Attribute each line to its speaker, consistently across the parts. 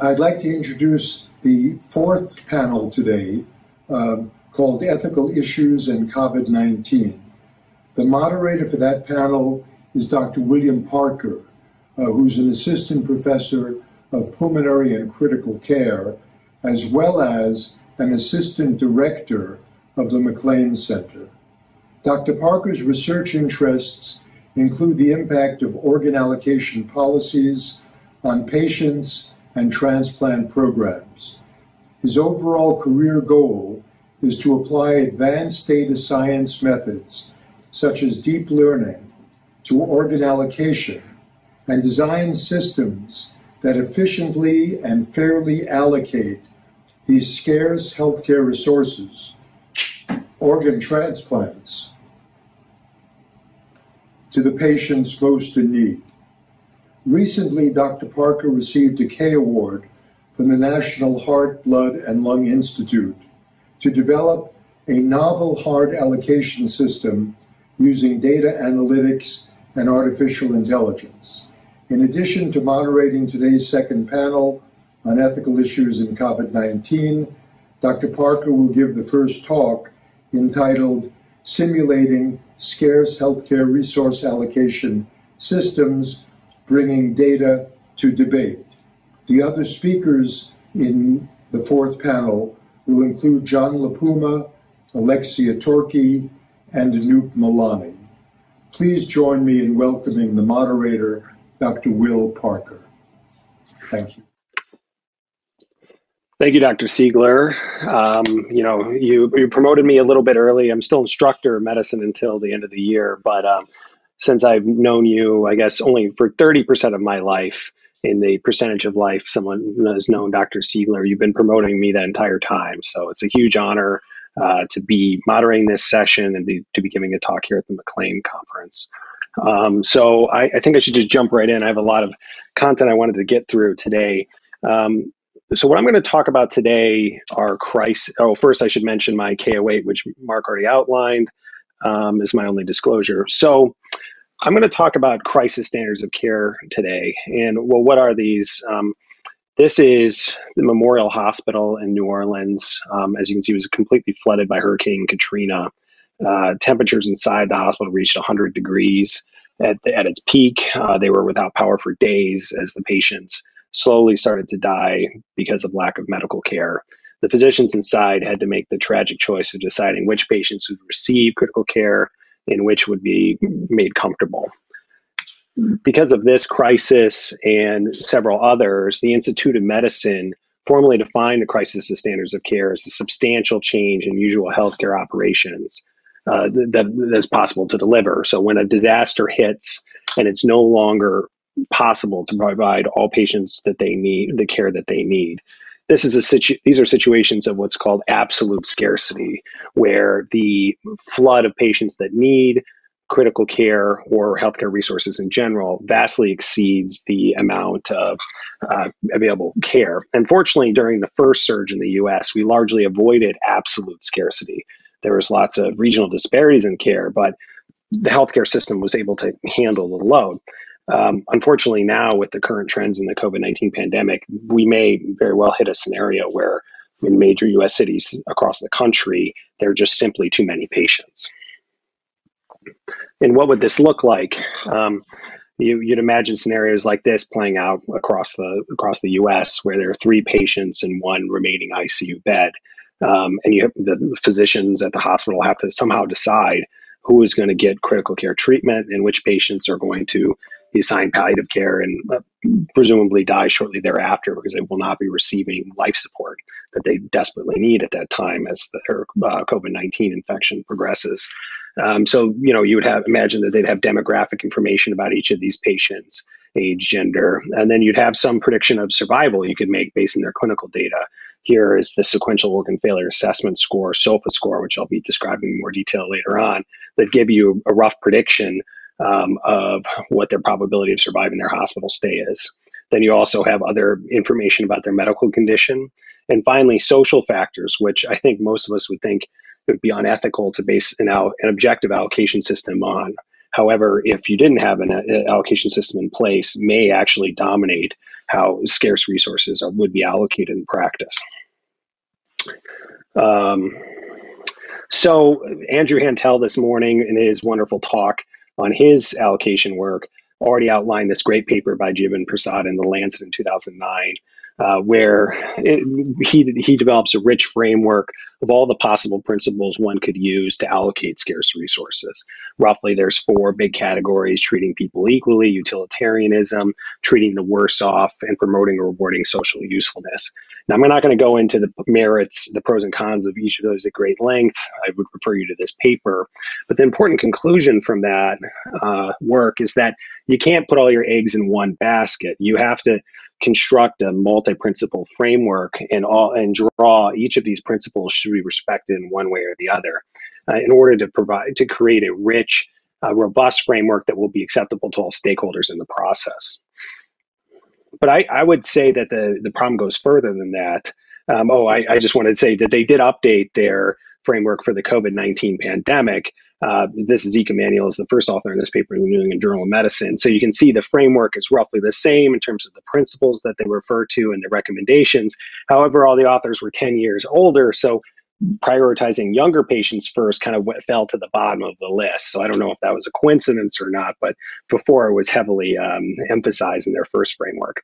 Speaker 1: I'd like to introduce the fourth panel today uh, called Ethical Issues and COVID 19. The moderator for that panel is Dr. William Parker, uh, who's an assistant professor of pulmonary and critical care, as well as an assistant director of the MacLean Center. Dr. Parker's research interests include the impact of organ allocation policies on patients and transplant programs. His overall career goal is to apply advanced data science methods, such as deep learning, to organ allocation and design systems that efficiently and fairly allocate these scarce healthcare resources, organ transplants, to the patients most in need. Recently, Dr. Parker received a K Award from the National Heart, Blood, and Lung Institute to develop a novel heart allocation system using data analytics and artificial intelligence. In addition to moderating today's second panel on ethical issues in COVID 19, Dr. Parker will give the first talk entitled Simulating Scarce Healthcare Resource Allocation Systems Bringing Data to Debate. The other speakers in the fourth panel will include John La Puma, Alexia Torke, and Anup Malani. Please join me in welcoming the moderator, Dr. Will Parker. Thank you.
Speaker 2: Thank you, Dr. Siegler. Um, you know, you, you promoted me a little bit early. I'm still instructor of medicine until the end of the year, but um, since I've known you, I guess only for 30% of my life, in the percentage of life someone has known Dr. Siegler, you've been promoting me that entire time. So it's a huge honor uh, to be moderating this session and be, to be giving a talk here at the MacLean conference. Um, so I, I, think I should just jump right in. I have a lot of content I wanted to get through today. Um, so what I'm going to talk about today are crisis. Oh, first I should mention my K08, which Mark already outlined, um, is my only disclosure. So I'm going to talk about crisis standards of care today. And well, what are these? Um, this is the Memorial Hospital in New Orleans. Um, as you can see, it was completely flooded by Hurricane Katrina. Uh, temperatures inside the hospital reached 100 degrees at, at its peak. Uh, they were without power for days as the patients slowly started to die because of lack of medical care. The physicians inside had to make the tragic choice of deciding which patients would receive critical care and which would be made comfortable because of this crisis and several others, the Institute of Medicine formally defined the crisis of standards of care as a substantial change in usual healthcare operations uh, that is possible to deliver. So when a disaster hits and it's no longer possible to provide all patients that they need the care that they need. This is a situ- these are situations of what's called absolute scarcity, where the flood of patients that need critical care or healthcare resources in general vastly exceeds the amount of uh, available care. Unfortunately, during the first surge in the US, we largely avoided absolute scarcity. There was lots of regional disparities in care, but the healthcare system was able to handle the load. Um, unfortunately, now with the current trends in the COVID 19 pandemic, we may very well hit a scenario where in major US cities across the country, there are just simply too many patients. And what would this look like? Um, you, would imagine scenarios like this playing out across the across the U.S., where there are three patients and one remaining ICU bed, um, and you have, the physicians at the hospital have to somehow decide who is going to get critical care treatment and which patients are going to be assigned palliative care and uh, presumably die shortly thereafter because they will not be receiving life support that they desperately need at that time as their uh, COVID 19 infection progresses. Um, so, you know, you would have imagine that they'd have demographic information about each of these patients, age, gender, and then you'd have some prediction of survival you could make based on their clinical data. Here is the sequential organ failure assessment score, SOFA score, which I'll be describing in more detail later on, that give you a rough prediction um, of what their probability of surviving their hospital stay is. Then you also have other information about their medical condition. And finally, social factors, which I think most of us would think it would be unethical to base an, an objective allocation system on. However, if you didn't have an uh, allocation system in place, may actually dominate how scarce resources are, would be allocated in practice. Um, so Andrew Hantel this morning in his wonderful talk on his allocation work already outlined this great paper by Jibin Persad in the Lancet in 2009 uh, where it, he, he develops a rich framework of all the possible principles one could use to allocate scarce resources. Roughly, there's four big categories treating people equally, utilitarianism, treating the worse off, and promoting or rewarding social usefulness. Now, I'm not going to go into the merits, the pros and cons of each of those at great length. I would refer you to this paper. But the important conclusion from that uh, work is that you can't put all your eggs in one basket. You have to construct a multi-principle framework and all and draw each of these principles should be respected in one way or the other uh, in order to provide to create a rich uh, robust framework that will be acceptable to all stakeholders in the process but I, I would say that the, the problem goes further than that um, oh I, I just wanted to say that they did update their framework for the covid-19 pandemic uh, this is Zeke Emanuel is the first author in this paper in the New England Journal of Medicine. So you can see the framework is roughly the same in terms of the principles that they refer to and the recommendations. However, all the authors were 10 years older, so prioritizing younger patients first kind of went, fell to the bottom of the list. So I don't know if that was a coincidence or not, but before it was heavily um, emphasized in their first framework.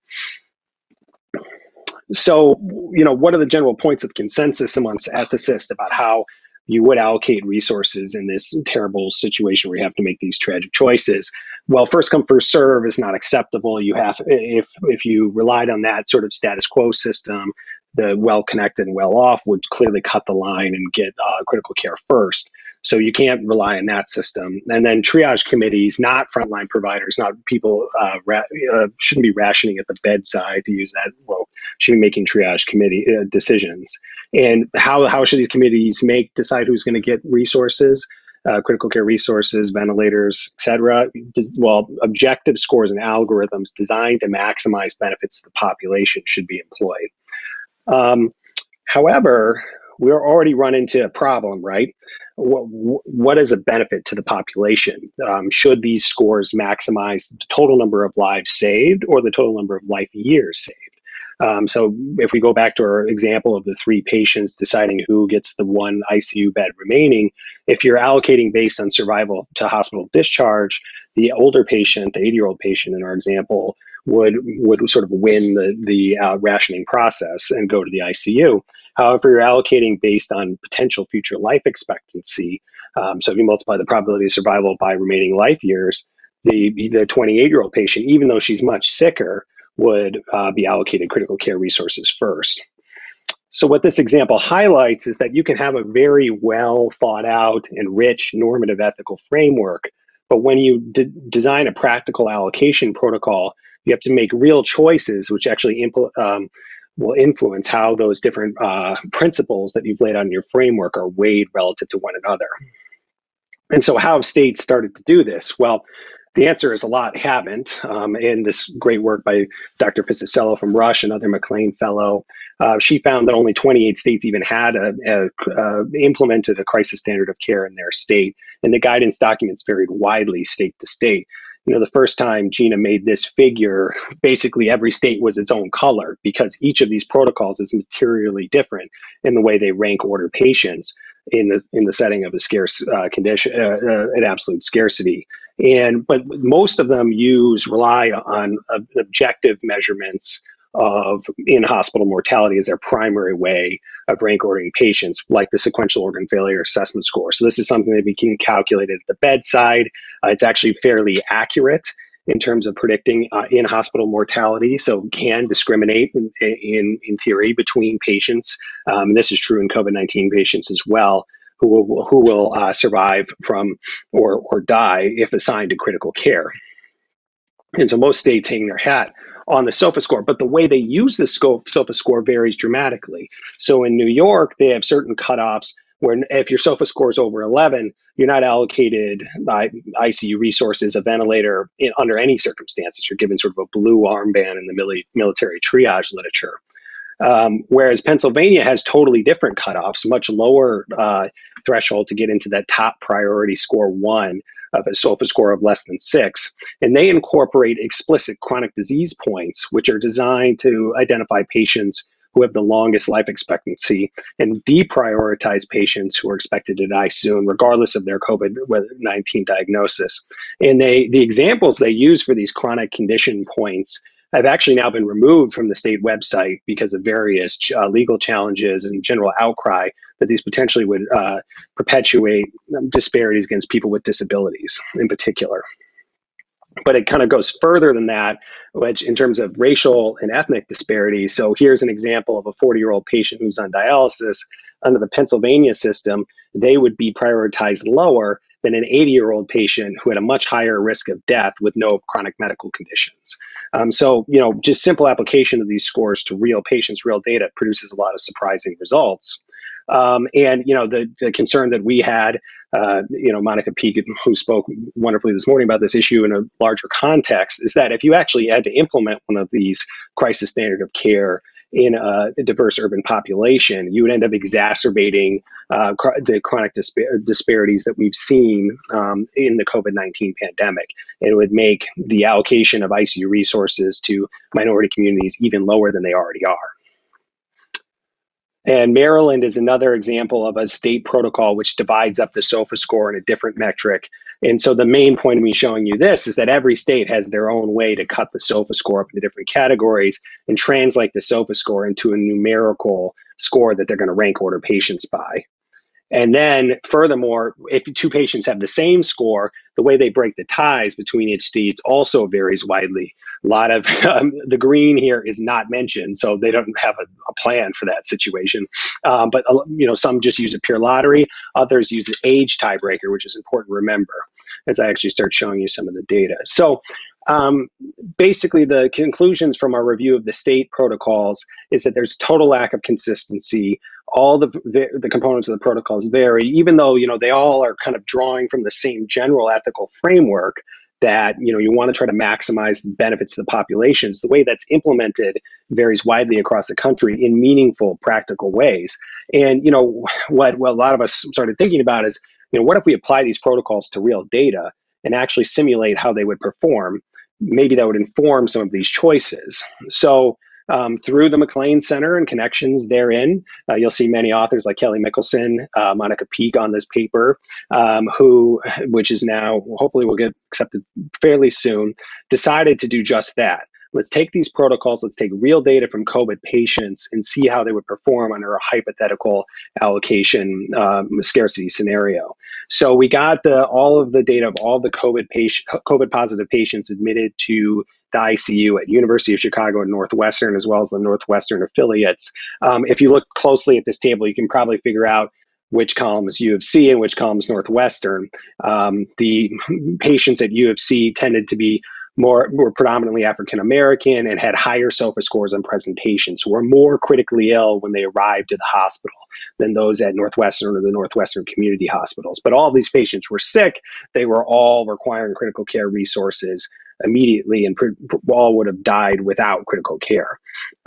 Speaker 2: So, you know, what are the general points of consensus amongst ethicists about how you would allocate resources in this terrible situation where you have to make these tragic choices. Well, first come first serve is not acceptable. You have if if you relied on that sort of status quo system, the well connected and well off would clearly cut the line and get uh, critical care first. So you can't rely on that system. And then triage committees, not frontline providers, not people uh, ra- uh, shouldn't be rationing at the bedside to use that. Well, should be making triage committee uh, decisions. And how how should these committees make decide who's going to get resources? Uh, critical care resources, ventilators, etc. Well, objective scores and algorithms designed to maximize benefits to the population should be employed. Um, however, we're already run into a problem, right? What, what is a benefit to the population? Um, should these scores maximize the total number of lives saved or the total number of life years saved? Um, so if we go back to our example of the three patients deciding who gets the one ICU bed remaining, if you're allocating based on survival to hospital discharge, the older patient, the 80 year old patient in our example, would would sort of win the the uh, rationing process and go to the ICU. However, you're allocating based on potential future life expectancy. Um, so if you multiply the probability of survival by remaining life years, the the 28 year old patient, even though she's much sicker, would uh, be allocated critical care resources first. So what this example highlights is that you can have a very well thought out and rich normative ethical framework, but when you de design a practical allocation protocol, you have to make real choices which actually um, will influence how those different uh, principles that you've laid out in your framework are weighed relative to one another. And so how have states started to do this? Well, the answer is a lot haven't. Um, and this great work by Dr. Piscitello from Rush, another MacLean fellow, uh, she found that only 28 states even had a, a, implemented a crisis standard of care in their state, and the guidance documents varied widely state to state. You know, the first time Gina made this figure, basically every state was its own color because each of these protocols is materially different in the way they rank order patients in the in the setting of a scarce uh, condition, uh, uh, an absolute scarcity. And but most of them use rely on uh, objective measurements of in hospital mortality as their primary way of rank ordering patients, like the sequential organ failure assessment score. So this is something that we can calculate at the bedside. Uh, it's actually fairly accurate in terms of predicting uh, in hospital mortality, so can discriminate in, in, in theory between patients. Um, and this is true in COVID 19 patients as well who will, who will uh, survive from or, or die if assigned to critical care. And so most states hang their hat on the SOFA score, but the way they use the SOFA score varies dramatically. So in New York, they have certain cutoffs where if your SOFA score is over 11, you're not allocated by ICU resources, a ventilator in, under any circumstances. You're given sort of a blue armband in the mili- military triage literature. Um, whereas Pennsylvania has totally different cutoffs, much lower uh, threshold to get into that top priority score one, of a SOFA score of less than six. And they incorporate explicit chronic disease points, which are designed to identify patients who have the longest life expectancy and deprioritize patients who are expected to die soon, regardless of their COVID 19 diagnosis. And they, the examples they use for these chronic condition points have actually now been removed from the state website because of various uh, legal challenges and general outcry that these potentially would uh, perpetuate disparities against people with disabilities in particular. But it kind of goes further than that, which in terms of racial and ethnic disparities. So here's an example of a 40 year old patient who's on dialysis under the Pennsylvania system. They would be prioritized lower than an 80 year old patient who had a much higher risk of death with no chronic medical conditions. Um, so, you know, just simple application of these scores to real patients, real data produces a lot of surprising results. Um, and you know the the concern that we had, uh, you know, Monica Peek, who spoke wonderfully this morning about this issue in a larger context, is that if you actually had to implement one of these crisis standard of care in a diverse urban population, you would end up exacerbating uh, the chronic dispa- disparities that we've seen um, in the COVID 19 pandemic. It would make the allocation of ICU resources to minority communities even lower than they already are. And Maryland is another example of a state protocol which divides up the SOFA score in a different metric. And so the main point of me showing you this is that every state has their own way to cut the SOFA score up into different categories and translate the SOFA score into a numerical score that they're going to rank order patients by. And then, furthermore, if two patients have the same score, the way they break the ties between each state also varies widely. A lot of um, the green here is not mentioned, so they don't have a, a plan for that situation. Um, but uh, you know, some just use a pure lottery. Others use an age tiebreaker, which is important to remember as I actually start showing you some of the data. So um, basically, the conclusions from our review of the state protocols is that there's total lack of consistency. All the, the, components of the protocols vary, even though you know they all are kind of drawing from the same general ethical framework that you know you want to try to maximize the benefits to the populations. The way that's implemented varies widely across the country in meaningful, practical ways. And you know what, what a lot of us started thinking about is you know what if we apply these protocols to real data and actually simulate how they would perform maybe that would inform some of these choices. So um, through the MacLean Center and connections therein. Uh, you'll see many authors like Kelly Michelson, uh, Monica Peek on this paper, um, who, which is now hopefully will get accepted fairly soon, decided to do just that. Let's take these protocols, let's take real data from COVID patients and see how they would perform under a hypothetical allocation um, scarcity scenario. So we got the all of the data of all the COVID patient, COVID positive patients admitted to the ICU at University of Chicago and Northwestern, as well as the Northwestern affiliates. Um, if you look closely at this table, you can probably figure out which column is U of C and which column is Northwestern. Um, the patients at U of C tended to be more were predominantly African American and had higher SOFA scores on presentation, so were more critically ill when they arrived at the hospital than those at Northwestern or the Northwestern community hospitals. But all these patients were sick; they were all requiring critical care resources immediately, and all would have died without critical care.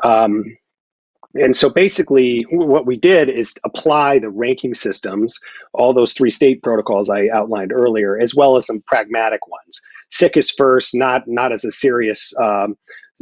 Speaker 2: Um, and so basically, what we did is apply the ranking systems, all those three state protocols I outlined earlier, as well as some pragmatic ones sick is first, not not as a serious um,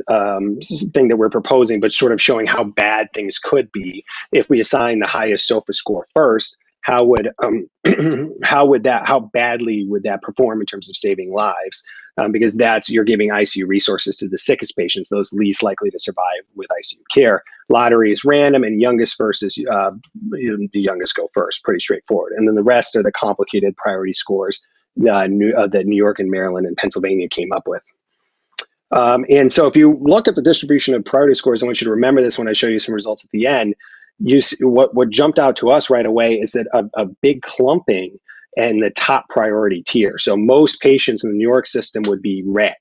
Speaker 2: um, thing that we're proposing, but sort of showing how bad things could be if we assign the highest SOFA score first. How would um, how would that how badly would that perform in terms of saving lives? Um, because that's you're giving ICU resources to the sickest patients, those least likely to survive with ICU care. Lottery is random, and youngest versus uh, the youngest go first. Pretty straightforward. And then the rest are the complicated priority scores uh, New, uh, that New York and Maryland and Pennsylvania came up with. Um, and so if you look at the distribution of priority scores, I want you to remember this when I show you some results at the end. You see, what, what jumped out to us right away is that a, a big clumping and the top priority tier. So most patients in the New York system would be red,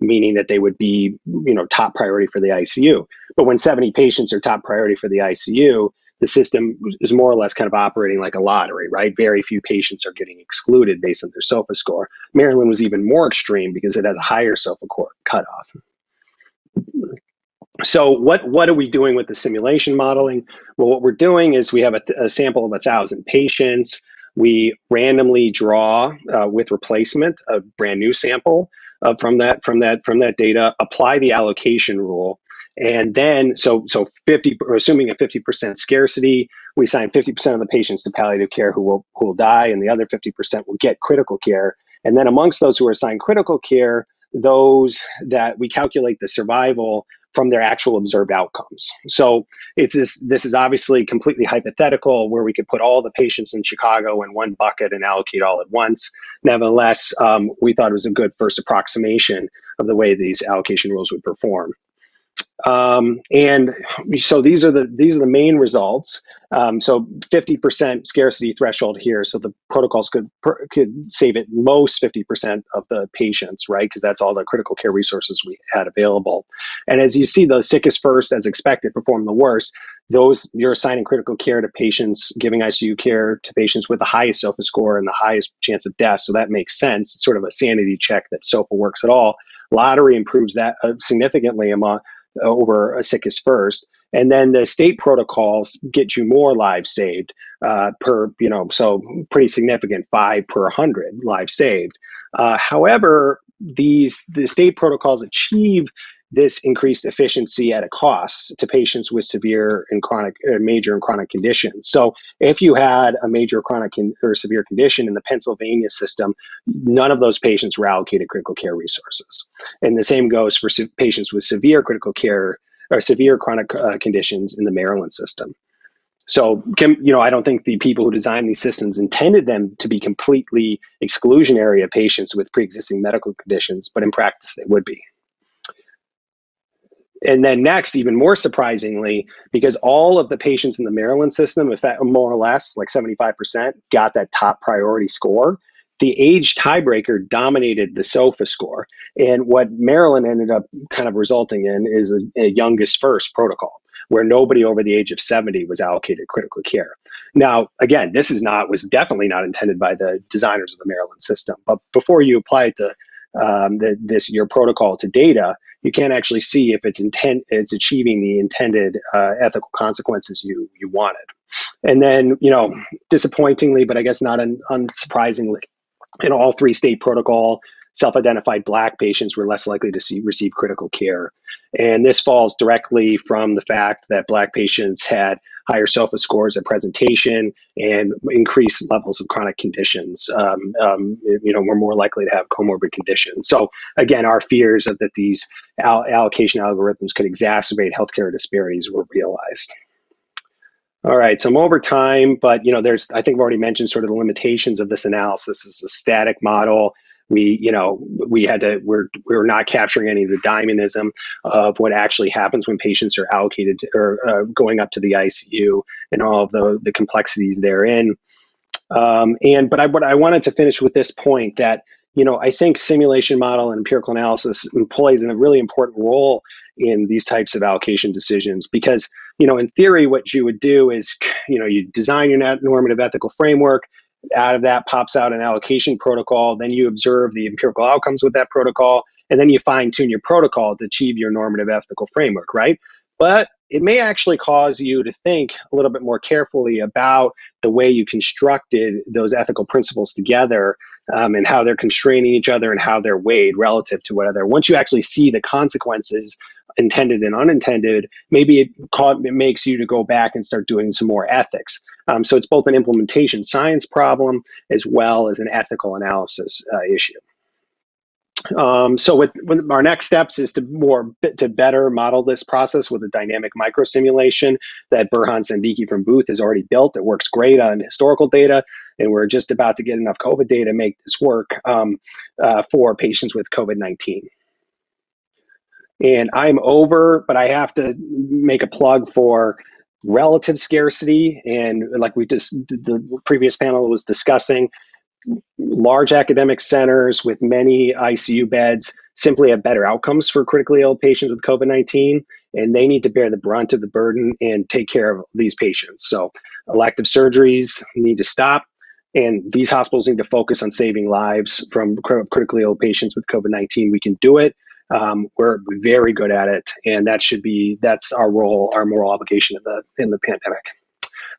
Speaker 2: meaning that they would be, you know, top priority for the ICU. But when 70 patients are top priority for the ICU, the system is more or less kind of operating like a lottery, right? Very few patients are getting excluded based on their SOFA score. Maryland was even more extreme because it has a higher SOFA core cutoff. So what, what are we doing with the simulation modeling? Well, what we're doing is we have a, a sample of a thousand patients. we randomly draw uh, with replacement a brand new sample uh, from that from that from that data, apply the allocation rule, and then so so 50 assuming a 50% scarcity, we assign 50% of the patients to palliative care who will who will die, and the other 50% will get critical care. And then amongst those who are assigned critical care, those that we calculate the survival from their actual observed outcomes. So it's this, this is obviously completely hypothetical where we could put all the patients in Chicago in one bucket and allocate all at once. Nevertheless, um, we thought it was a good first approximation of the way these allocation rules would perform. Um, and so these are the these are the main results. Um, so 50% scarcity threshold here. So the protocols could could save at most 50% of the patients, right? Because that's all the critical care resources we had available. And as you see, the sickest first, as expected, perform the worst. Those you're assigning critical care to patients, giving ICU care to patients with the highest SOFA score and the highest chance of death. So that makes sense. It's sort of a sanity check that SOFA works at all. Lottery improves that uh, significantly among over a sickest first. And then the state protocols get you more lives saved uh, per, you know, so pretty significant, five per 100 lives saved. Uh, however, these the state protocols achieve this increased efficiency at a cost to patients with severe and chronic, uh, major and chronic conditions. So, if you had a major chronic con- or severe condition in the Pennsylvania system, none of those patients were allocated critical care resources. And the same goes for se- patients with severe critical care or severe chronic uh, conditions in the Maryland system. So, can, you know, I don't think the people who designed these systems intended them to be completely exclusionary of patients with pre-existing medical conditions, but in practice they would be. And then next, even more surprisingly, because all of the patients in the Maryland system, if that more or less like 75%, got that top priority score, the age tiebreaker dominated the SOFA score. And what Maryland ended up kind of resulting in is a, a youngest first protocol where nobody over the age of 70 was allocated critical care. Now, again, this is not was definitely not intended by the designers of the Maryland system. But before you apply it to um, the, this your protocol to data, you can't actually see if it's intent it's achieving the intended uh, ethical consequences you you wanted. And then, you know, disappointingly, but I guess not un, unsurprisingly, in all three state protocol self-identified black patients were less likely to see, receive critical care. And this falls directly from the fact that black patients had higher SOFA scores at presentation and increased levels of chronic conditions. Um, um, you know, we're more likely to have comorbid conditions. So again, our fears of that these all allocation algorithms could exacerbate healthcare disparities were realized. All right, so I'm over time, but you know, there's I think I've already mentioned sort of the limitations of this analysis. It's a static model we you know we had to we're we're not capturing any of the dynamism of what actually happens when patients are allocated to, or uh, going up to the ICU and all of the the complexities therein. Um, and but I what I wanted to finish with this point that you know I think simulation model and empirical analysis plays a really important role in these types of allocation decisions because you know in theory what you would do is you know you design your normative ethical framework out of that pops out an allocation protocol. Then you observe the empirical outcomes with that protocol, and then you fine tune your protocol to achieve your normative ethical framework, right? But it may actually cause you to think a little bit more carefully about the way you constructed those ethical principles together um, and how they're constraining each other and how they're weighed relative to one another. Once you actually see the consequences intended and unintended, maybe it, it makes you to go back and start doing some more ethics. Um, so it's both an implementation science problem as well as an ethical analysis uh, issue. Um, so with, with, our next steps is to more to better model this process with a dynamic micro simulation that Burhan Sandikci from Booth has already built. It works great on historical data, and we're just about to get enough COVID data to make this work um, uh, for patients with COVID nineteen and I'm over, but I have to make a plug for relative scarcity. And like we just, the previous panel was discussing, large academic centers with many ICU beds simply have better outcomes for critically ill patients with COVID 19, and they need to bear the brunt of the burden and take care of these patients. So, elective surgeries need to stop. And these hospitals need to focus on saving lives from critically ill patients with COVID 19. We can do it um, we're very good at it, and that should be that's our role, our moral obligation in the in the pandemic.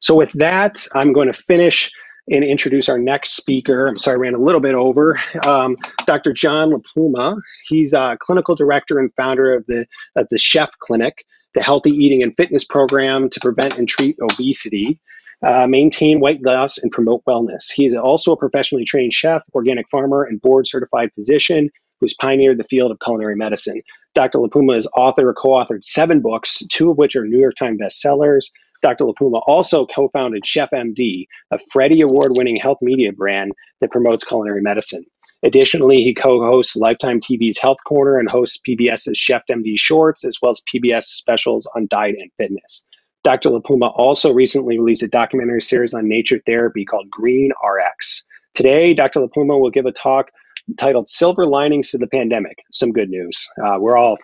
Speaker 2: So with that, I'm going to finish and introduce our next speaker. I'm sorry, I ran a little bit over. Um, Dr. John La Puma. He's a clinical director and founder of the, of the Chef Clinic, the healthy eating and fitness program to prevent and treat obesity. Uh, maintain weight loss and promote wellness. He is also a professionally trained chef, organic farmer, and board certified physician who's pioneered the field of culinary medicine. Dr. La Puma is author or co authored seven books, two of which are New York Times bestsellers. Dr. La Puma also co founded Chef MD, a Freddie Award winning health media brand that promotes culinary medicine. Additionally, he co hosts Lifetime TV's Health Corner and hosts PBS's Chef MD Shorts, as well as PBS specials on diet and fitness. Dr. La Puma also recently released a documentary series on nature therapy called Green RX. Today, Dr. La Puma will give a talk titled Silver Linings to the Pandemic. Some good news. Uh, we're all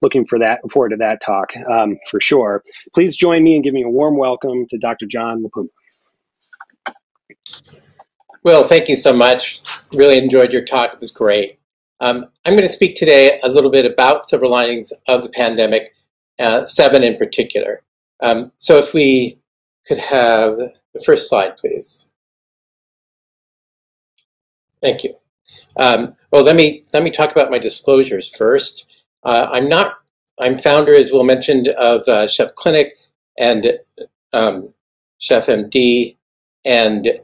Speaker 2: looking for that forward to that talk um, for sure. Please join me in giving a warm welcome to Dr. John La Puma.
Speaker 3: Well, thank you so much. Really enjoyed your talk. It was great. Um, I'm going to speak today a little bit about silver linings of the pandemic, uh, seven in particular. Um, so if we could have the first slide, please. Thank you. Um, well, let me let me talk about my disclosures first. Uh, I'm not. I'm founder, as Will mentioned, of uh, Chef Clinic and um, Chef MD and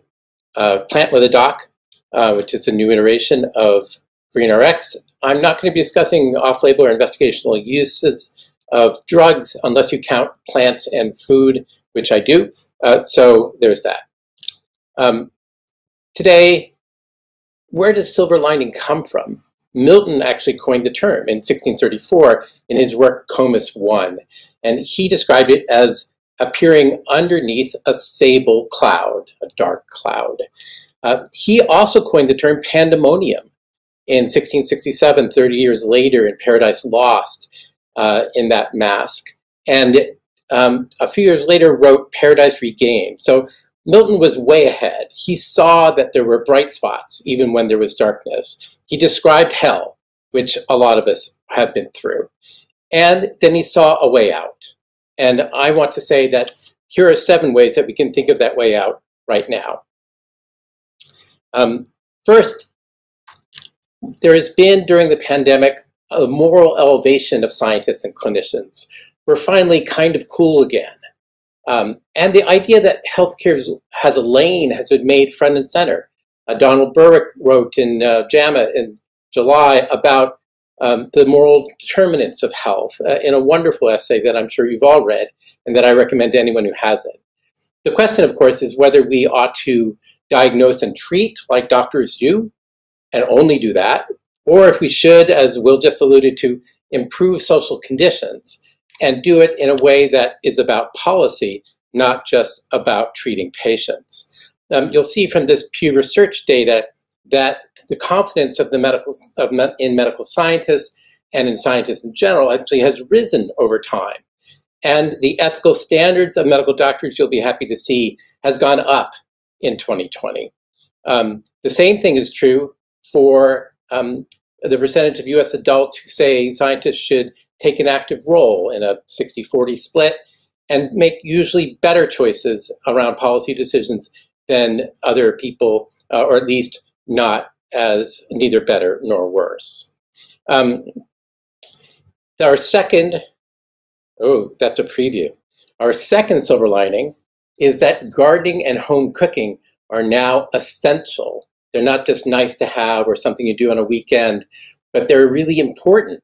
Speaker 3: uh, Plant with a Doc, uh, which is a new iteration of GreenRx. I'm not going to be discussing off-label or investigational uses of drugs unless you count plants and food, which I do. Uh, so there's that. Um, today, where does silver lining come from? Milton actually coined the term in 1634 in his work Comus I, and he described it as appearing underneath a sable cloud, a dark cloud. Uh, he also coined the term pandemonium in 1667, 30 years later in Paradise Lost uh, in that mask. And um, a few years later wrote Paradise Regained. So Milton was way ahead. He saw that there were bright spots even when there was darkness. He described hell, which a lot of us have been through. And then he saw a way out. And I want to say that here are seven ways that we can think of that way out right now. Um, first, there has been during the pandemic a moral elevation of scientists and clinicians. We're finally kind of cool again. Um, and the idea that healthcare has a lane has been made front and center. Uh, Donald Berwick wrote in uh, JAMA in July about um, the moral determinants of health uh, in a wonderful essay that I'm sure you've all read and that I recommend to anyone who hasn't. The question, of course, is whether we ought to diagnose and treat like doctors do and only do that, or if we should, as Will just alluded to, improve social conditions and do it in a way that is about policy, not just about treating patients. Um, you'll see from this Pew Research data that the confidence of the medical of me, in medical scientists and in scientists in general actually has risen over time. And the ethical standards of medical doctors, you'll be happy to see, has gone up in 2020. Um, the same thing is true for um, the percentage of US adults who say scientists should take an active role in a 60-40 split and make usually better choices around policy decisions than other people, uh, or at least not as neither better nor worse. Um, our second, oh, that's a preview. Our second silver lining is that gardening and home cooking are now essential. They're not just nice to have or something you do on a weekend, but they're really important.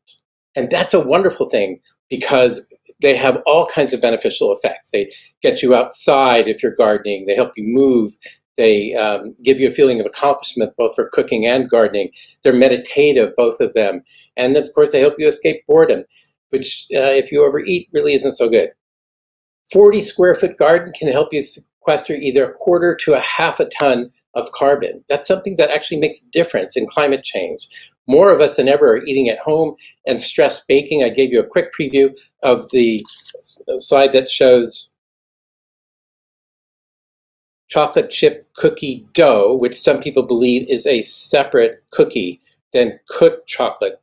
Speaker 3: And that's a wonderful thing because they have all kinds of beneficial effects. They get you outside if you're gardening, they help you move, they um, give you a feeling of accomplishment both for cooking and gardening. They're meditative, both of them. And of course, they help you escape boredom, which, uh, if you overeat, really isn't so good. 40 square foot garden can help you sequester either a quarter to a half a ton of carbon. That's something that actually makes a difference in climate change. More of us than ever are eating at home and stress baking. I gave you a quick preview of the slide that shows chocolate chip cookie dough, which some people believe is a separate cookie than cooked chocolate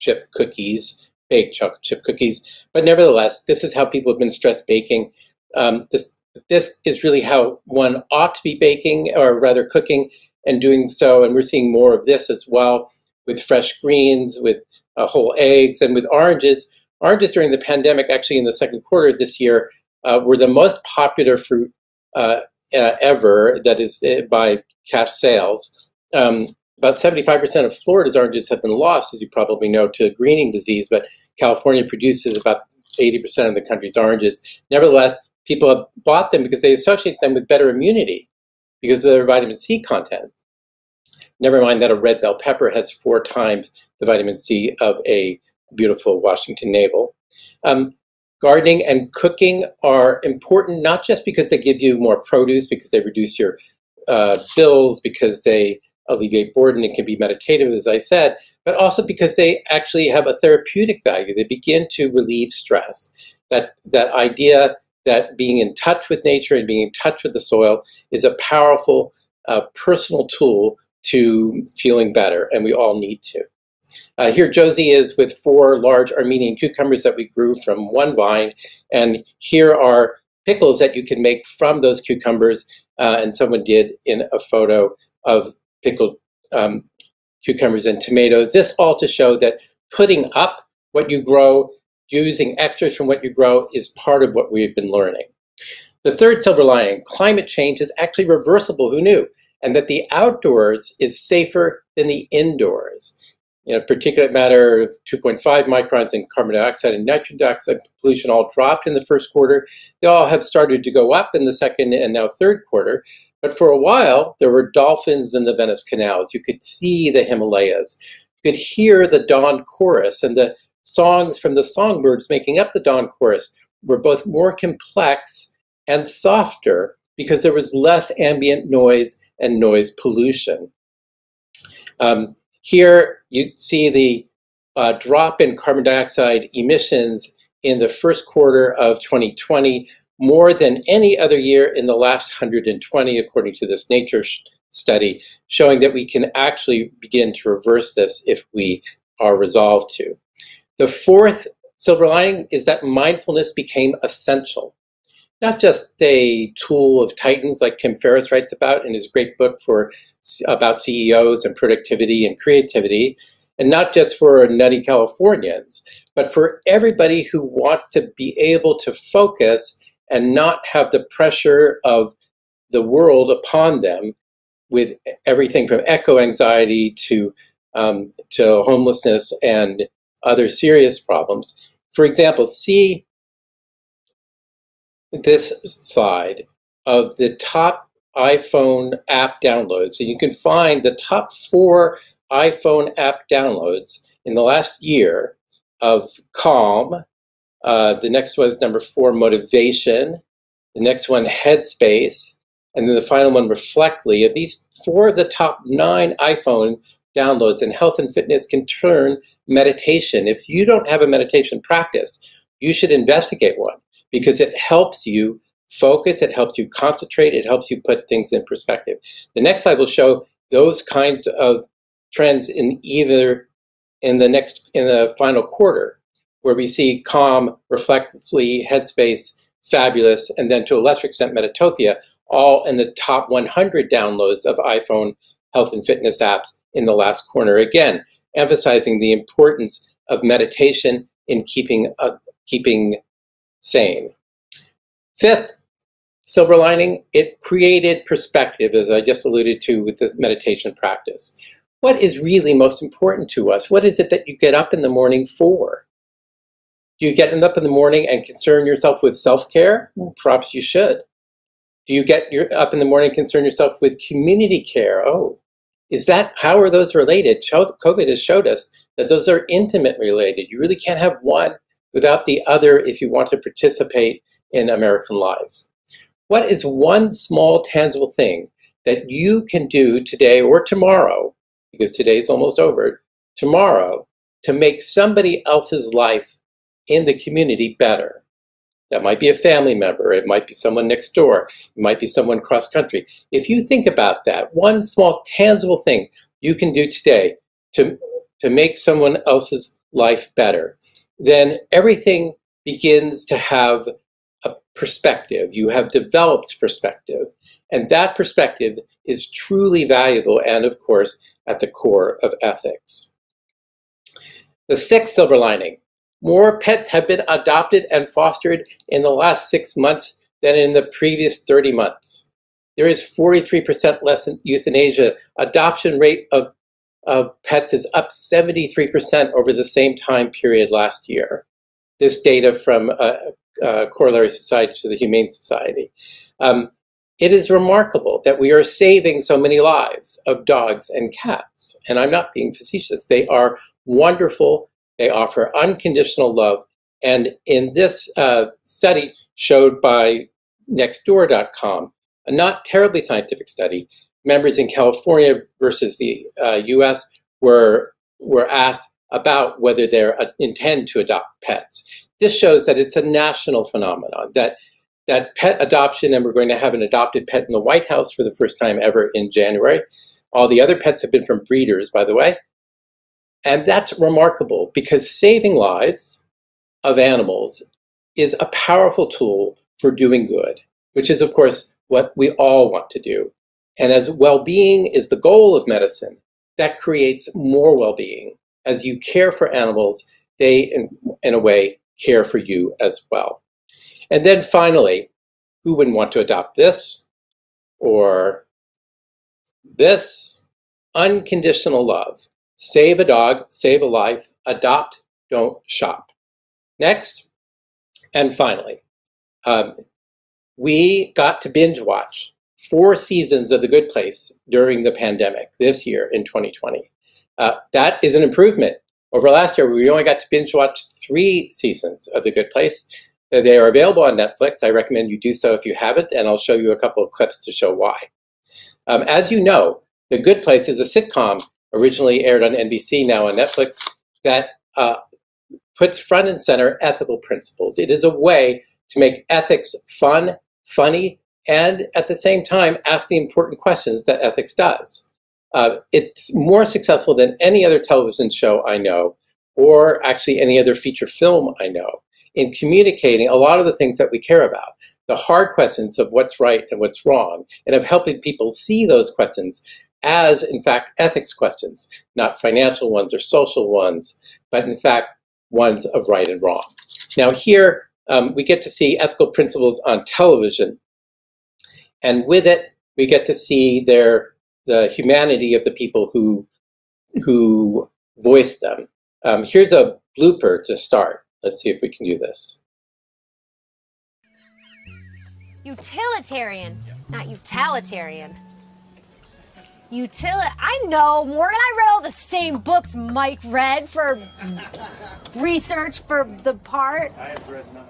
Speaker 3: chip cookies, baked chocolate chip cookies. But nevertheless, this is how people have been stress baking. Um, this this is really how one ought to be baking, or rather cooking and doing so. And we're seeing more of this as well with fresh greens, with uh, whole eggs, and with oranges. Oranges during the pandemic, actually in the second quarter of this year, uh, were the most popular fruit uh, ever, that is uh, by cash sales. Um, about 75% of Florida's oranges have been lost, as you probably know, to greening disease, but California produces about 80% of the country's oranges. Nevertheless, people have bought them because they associate them with better immunity because of their vitamin C content. Never mind that a red bell pepper has four times the vitamin C of a beautiful Washington navel. Um, gardening and cooking are important not just because they give you more produce, because they reduce your uh, bills, because they alleviate boredom and can be meditative, as I said, but also because they actually have a therapeutic value. They begin to relieve stress. That, that idea that being in touch with nature and being in touch with the soil is a powerful uh, personal tool to feeling better, and we all need to. Uh, here Josie is with four large Armenian cucumbers that we grew from one vine, and here are pickles that you can make from those cucumbers, uh, and someone did in a photo of pickled um, cucumbers and tomatoes. This all to show that putting up what you grow, using extras from what you grow is part of what we've been learning. The third silver lining, climate change is actually reversible, who knew? And that the outdoors is safer than the indoors. You know, particulate matter of 2.5 microns in carbon dioxide and nitrogen dioxide pollution all dropped in the first quarter. They all have started to go up in the second and now third quarter. But for a while, there were dolphins in the Venice canals. You could see the Himalayas. You could hear the dawn chorus, and the songs from the songbirds making up the dawn chorus were both more complex and softer because there was less ambient noise and noise pollution. Um, here you see the uh, drop in carbon dioxide emissions in the first quarter of 2020 more than any other year in the last 120, according to this Nature study, showing that we can actually begin to reverse this if we are resolved to. The fourth silver lining is that mindfulness became essential. Not just a tool of titans like Tim Ferriss writes about in his great book for about CEOs and productivity and creativity, and not just for nutty Californians, but for everybody who wants to be able to focus and not have the pressure of the world upon them with everything from eco anxiety to um, to homelessness and other serious problems. For example, see this slide of the top iPhone app downloads, and you can find the top four iPhone app downloads in the last year of Calm, uh, the next one is number four, motivation. The next one, headspace. And then the final one, reflectly. Of these four of the top nine iPhone downloads and health and fitness can turn meditation. If you don't have a meditation practice, you should investigate one because it helps you focus, it helps you concentrate, it helps you put things in perspective. The next slide will show those kinds of trends in either in the next in the final quarter where we see calm, reflectively, headspace, fabulous, and then to a lesser extent, Meditopia, all in the top 100 downloads of iPhone health and fitness apps in the last corner. Again, emphasizing the importance of meditation in keeping, uh, keeping sane. Fifth, silver lining, it created perspective, as I just alluded to with the meditation practice. What is really most important to us? What is it that you get up in the morning for? Do you get up in the morning and concern yourself with self-care? perhaps you should. Do you get your, up in the morning concern yourself with community care? Oh, is that, how are those related? COVID has showed us that those are intimately related. You really can't have one without the other if you want to participate in American life. What is one small tangible thing that you can do today or tomorrow, because today is almost over, tomorrow, to make somebody else's life in the community better. That might be a family member, it might be someone next door, it might be someone cross country. If you think about that, one small tangible thing you can do today to, to make someone else's life better, then everything begins to have a perspective. You have developed perspective. And that perspective is truly valuable and, of course, at the core of ethics. The sixth silver lining more pets have been adopted and fostered in the last six months than in the previous 30 months. There is 43% less euthanasia. Adoption rate of, of pets is up 73% over the same time period last year. This data from uh, uh, Corollary Society to the Humane Society. Um, it is remarkable that we are saving so many lives of dogs and cats. And I'm not being facetious. They are wonderful. They offer unconditional love. And in this uh, study showed by Nextdoor.com, a not terribly scientific study, members in California versus the uh, US were, were asked about whether they uh, intend to adopt pets. This shows that it's a national phenomenon, that that pet adoption, and we're going to have an adopted pet in the White House for the first time ever in January. All the other pets have been from breeders, by the way. And that's remarkable because saving lives of animals is a powerful tool for doing good, which is, of course, what we all want to do. And as well being is the goal of medicine, that creates more well being. As you care for animals, they, in, in a way, care for you as well. And then finally, who wouldn't want to adopt this or this? Unconditional love. Save a dog, save a life, adopt, don't shop. Next, and finally, um, we got to binge watch four seasons of The Good Place during the pandemic this year in 2020. Uh, that is an improvement. Over last year, we only got to binge watch three seasons of The Good Place. They are available on Netflix. I recommend you do so if you haven't, and I'll show you a couple of clips to show why. Um, as you know, The Good Place is a sitcom originally aired on NBC, now on Netflix, that uh, puts front and center ethical principles. It is a way to make ethics fun, funny, and at the same time ask the important questions that ethics does. Uh, it's more successful than any other television show I know, or actually any other feature film I know in communicating a lot of the things that we care about, the hard questions of what's right and what's wrong, and of helping people see those questions as, in fact, ethics questions, not financial ones or social ones, but in fact, ones of right and wrong. Now, here um, we get to see ethical principles on television, and with it, we get to see their the humanity of the people who who voice them. Um, here's a blooper to start. Let's see if we can do this.
Speaker 4: Utilitarian, not utilitarian. Util I know, Morgan, I read all the same books Mike read for research for the part. I have read none.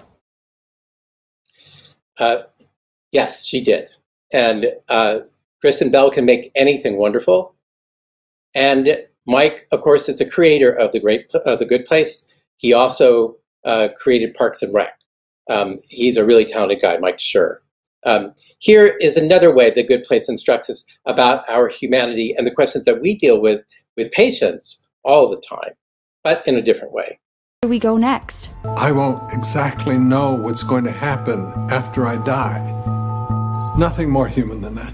Speaker 3: Uh, yes, she did. And uh, Kristen Bell can make anything wonderful. And Mike, of course, is the creator of the great, of the Good Place. He also uh, created Parks and Rec. Um, he's a really talented guy, Mike Schur. Um, here is another way the Good Place instructs us about our humanity and the questions that we deal with with patients all the time, but in a different way.
Speaker 5: Where do we go next?
Speaker 6: I won't exactly know what's going to happen after I die. Nothing more human than that.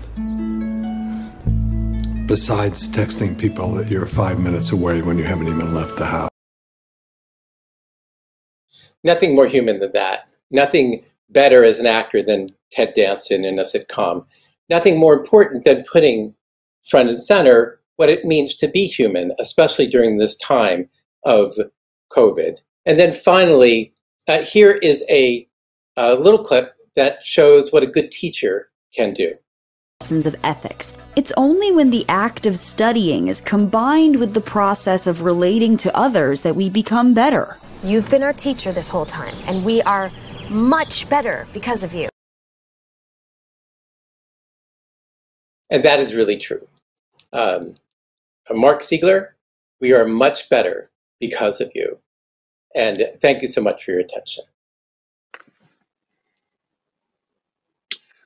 Speaker 6: Besides texting people that you're five minutes away when you haven't even left the house
Speaker 3: nothing more human than that. Nothing better as an actor than Ted Danson in a sitcom. Nothing more important than putting front and center what it means to be human, especially during this time of COVID. And then finally, uh, here is a, a little clip that shows what a good teacher can do.
Speaker 5: Lessons of ethics. It's only when the act of studying is combined with the process of relating to others that we become better.
Speaker 4: You've been our teacher this whole time, and we are much better because of you.
Speaker 3: And that is really true. Um, Mark Siegler, we are much better because of you. And thank you so much for your attention.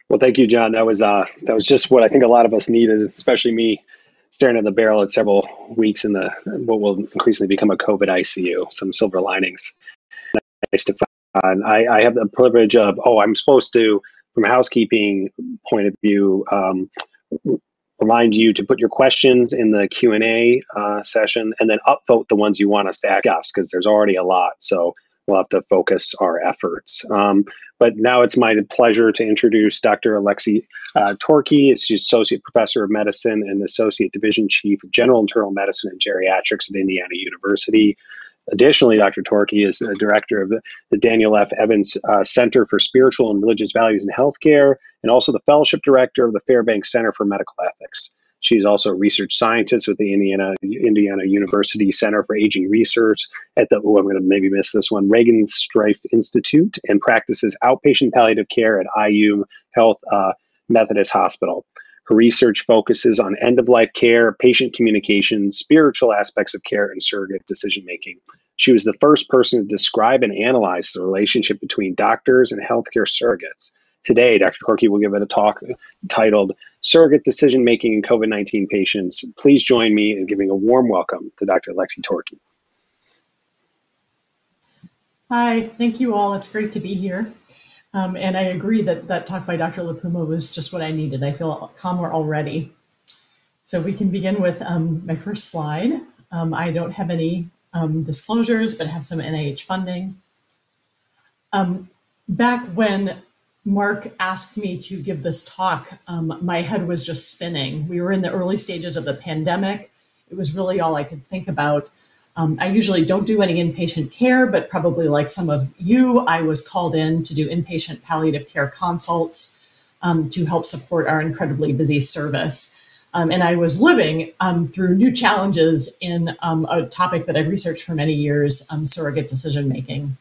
Speaker 2: Well, thank you, John. That was uh, that was just what I think a lot of us needed, especially me staring at the barrel at several weeks in the what will increasingly become a COVID ICU. Some silver linings. Nice to and I, I, have the privilege of, oh, I'm supposed to, from a housekeeping point of view, um, remind you to put your questions in the Q&A uh, session and then upvote the ones you want us to ask because there's already a lot. So we'll have to focus our efforts. Um, but now it's my pleasure to introduce Dr. Alexi uh, Torke. She's Associate Professor of Medicine and Associate Division Chief of General Internal Medicine and Geriatrics at Indiana University. Additionally, Dr. Torke is the director of the, Daniel F. Evans uh, Center for Spiritual and Religious Values in Healthcare, and also the fellowship director of the Fairbanks Center for Medical Ethics. She's also a research scientist with the Indiana Indiana University Center for Aging Research at the oh, I'm going to maybe miss this one Regenstrief Institute and practices outpatient palliative care at IU Health uh, Methodist Hospital. Her research focuses on end of life care, patient communication, spiritual aspects of care, and surrogate decision making. She was the first person to describe and analyze the relationship between doctors and healthcare surrogates. Today, Dr. Torke will give it a talk titled Surrogate Decision Making in COVID 19 Patients. Please join me in giving a warm welcome to Dr. Lexi Torke.
Speaker 7: Hi, thank you all. It's great to be here. Um, and I agree that that talk by Dr. La Puma was just what I needed. I feel calmer already. So we can begin with um, my first slide. Um, I don't have any um, disclosures, but have some NIH funding. Um, back when Mark asked me to give this talk, um, my head was just spinning. We were in the early stages of the pandemic. It was really all I could think about. Um, I usually don't do any inpatient care, but probably like some of you, I was called in to do inpatient palliative care consults um, to help support our incredibly busy service. Um, and I was living um, through new challenges in um, a topic that I've researched for many years um, surrogate decision making.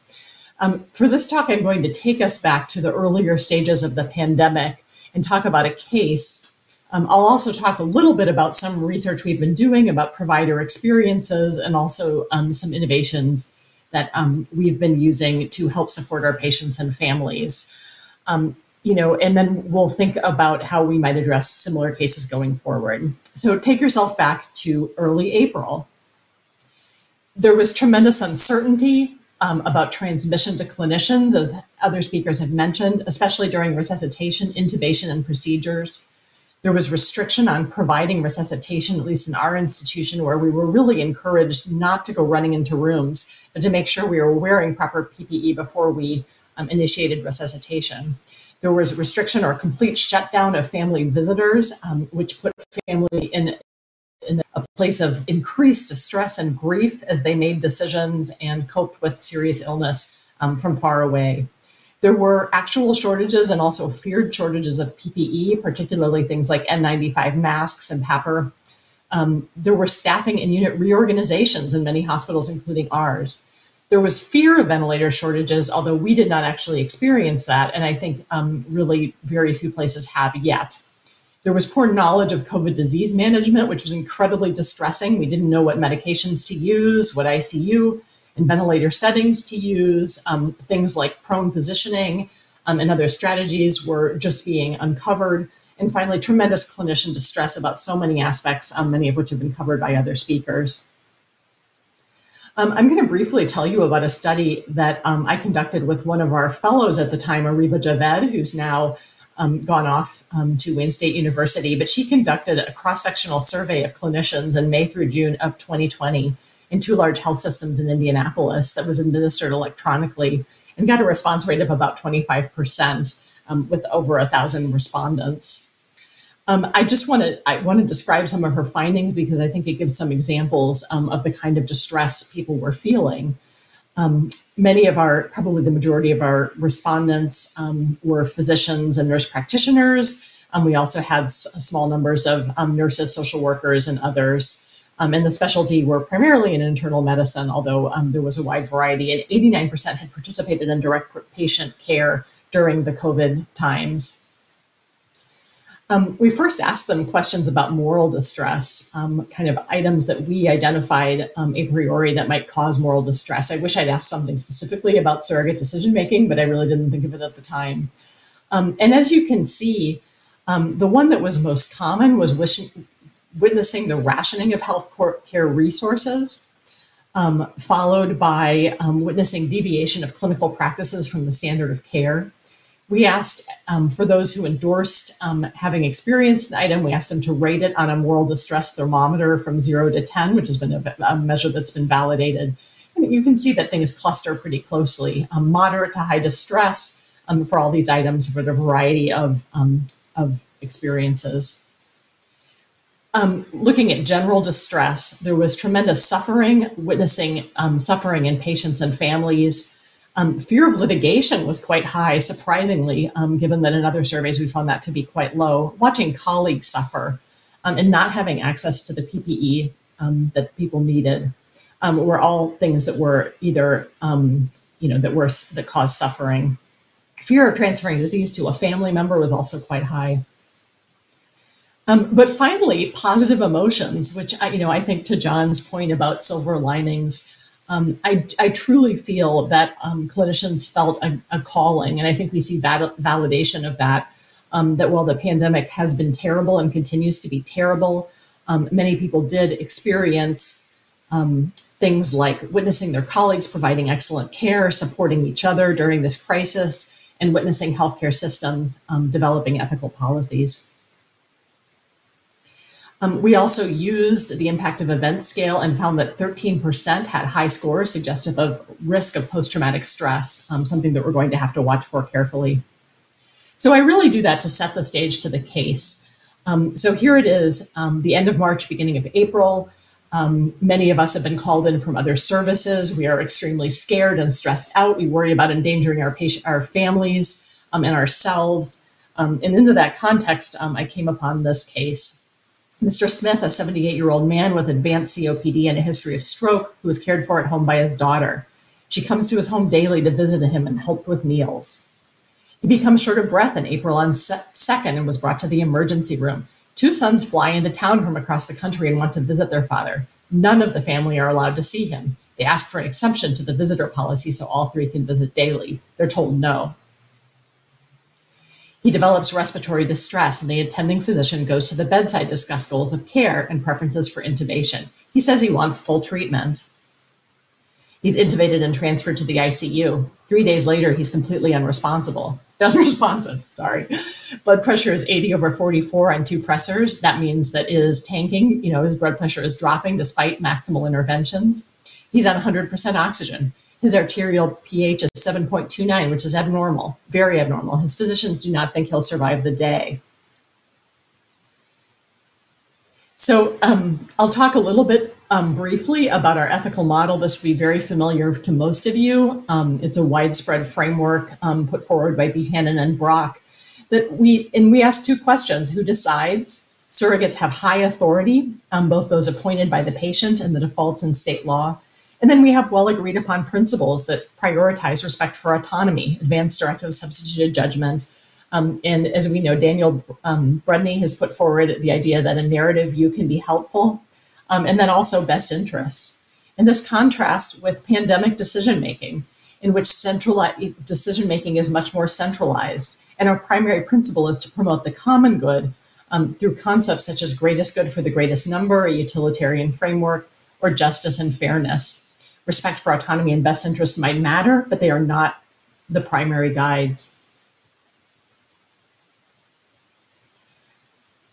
Speaker 7: for this talk, I'm going to take us back to the earlier stages of the pandemic and talk about a case um, I'll also talk a little bit about some research we've been doing about provider experiences and also um, some innovations that um, we've been using to help support our patients and families. Um, you know, and then we'll think about how we might address similar cases going forward. So take yourself back to early April. There was tremendous uncertainty um, about transmission to clinicians, as other speakers have mentioned, especially during resuscitation, intubation, and procedures. There was restriction on providing resuscitation, at least in our institution, where we were really encouraged not to go running into rooms, but to make sure we were wearing proper PPE before we um, initiated resuscitation. There was a restriction or complete shutdown of family visitors, um, which put family in, in a place of increased stress and grief as they made decisions and coped with serious illness um, from far away. There were actual shortages and also feared shortages of PPE, particularly things like N95 masks and PAPR. Um, there were staffing and unit reorganizations in many hospitals, including ours. There was fear of ventilator shortages, although we did not actually experience that, and I think um, really very few places have yet. There was poor knowledge of COVID disease management, which was incredibly distressing. We didn't know what medications to use, what ICU and ventilator settings to use. Um, things like prone positioning um, and other strategies were just being uncovered. And finally, tremendous clinician distress about so many aspects, um, many of which have been covered by other speakers. Um, I'm going to briefly tell you about a study that um, I conducted with one of our fellows at the time, Ariba Javed, who's now um, gone off um, to Wayne State University, but she conducted a cross sectional survey of clinicians in May through June of 2020 in two large health systems in Indianapolis that was administered electronically and got a response rate of about 25% um, with over a thousand respondents. Um, I just want to I want to describe some of her findings because I think it gives some examples um, of the kind of distress people were feeling. Um, many of our, probably the majority of our respondents um, were physicians and nurse practitioners. Um, we also had s- small numbers of nurses, social workers, and others. Um, and the specialty were primarily in internal medicine, although um, there was a wide variety. And 89% had participated in direct patient care during the COVID times. Um, we first asked them questions about moral distress, um, kind of items that we identified um, a priori that might cause moral distress. I wish I'd asked something specifically about surrogate decision making, but I really didn't think of it at the time. Um, and as you can see, the one that was most common was wishing, witnessing the rationing of health care resources. um, followed by um, witnessing deviation of clinical practices from the standard of care. We asked um, for those who endorsed um, having experienced an item, we asked them to rate it on a moral distress thermometer from zero to 10, which has been a, a measure that's been validated. And you can see that things cluster pretty closely. Um, moderate to high distress for all these items for a variety of, of experiences. Um, looking at general distress, there was tremendous suffering, witnessing um, suffering in patients and families. Um, fear of litigation was quite high, surprisingly, um, given that in other surveys we found that to be quite low. Watching colleagues suffer um, and not having access to the PPE um, that people needed were all things that were either, you know, that were that caused suffering. Fear of transferring disease to a family member was also quite high. Um, but finally, positive emotions, which I, you know, I think to John's point about silver linings, um, I, I, truly feel that um, clinicians felt a, a, calling, and I think we see that validation of that. Um, that while the pandemic has been terrible and continues to be terrible, um, many people did experience um, things like witnessing their colleagues providing excellent care, supporting each other during this crisis, and witnessing healthcare systems developing ethical policies. Um, we also used the impact of event scale and found that 13% had high scores suggestive of risk of post traumatic stress, um, something that we're going to have to watch for carefully. So I really do that to set the stage to the case. Um, so here it is, um, the end of March, beginning of April. Um, many of us have been called in from other services. We are extremely scared and stressed out. We worry about endangering our patient, our families, um, and ourselves. and into that context, I came upon this case. Mr. Smith, a 78 year old man with advanced COPD and a history of stroke, who was cared for at home by his daughter. She comes to his home daily to visit him and help with meals. He becomes short of breath in April on 2nd and was brought to the emergency room. Two sons fly into town from across the country and want to visit their father. None of the family are allowed to see him. They ask for an exception to the visitor policy so all three can visit daily. They're told no. He develops respiratory distress, and the attending physician goes to the bedside to discuss goals of care and preferences for intubation. He says he wants full treatment. He's intubated and transferred to the ICU. Three days later, he's completely unresponsible. Unresponsive, sorry. Blood pressure is 80 over 44 on two pressors. That means that is tanking. You know, his blood pressure is dropping despite maximal interventions. He's on 100% oxygen. His arterial pH is 7.29, which is abnormal, very abnormal. His physicians do not think he'll survive the day. So um, I'll talk a little bit um, briefly about our ethical model. This will be very familiar to most of you. Um, it's a widespread framework um, put forward by Buchanan and Brock. That we and we ask two questions: Who decides? Surrogates have high authority, um, both those appointed by the patient and the defaults in state law, and then we have well agreed upon principles that prioritize respect for autonomy, advanced directive substituted judgment. Um, and as we know, Daniel um, Brudney has put forward the idea that a narrative view can be helpful, um, and then also best interests. And this contrasts with pandemic decision making, in which central decision making is much more centralized. And our primary principle is to promote the common good um, through concepts such as greatest good for the greatest number, a utilitarian framework, or justice and fairness respect for autonomy and best interest might matter, but they are not the primary guides.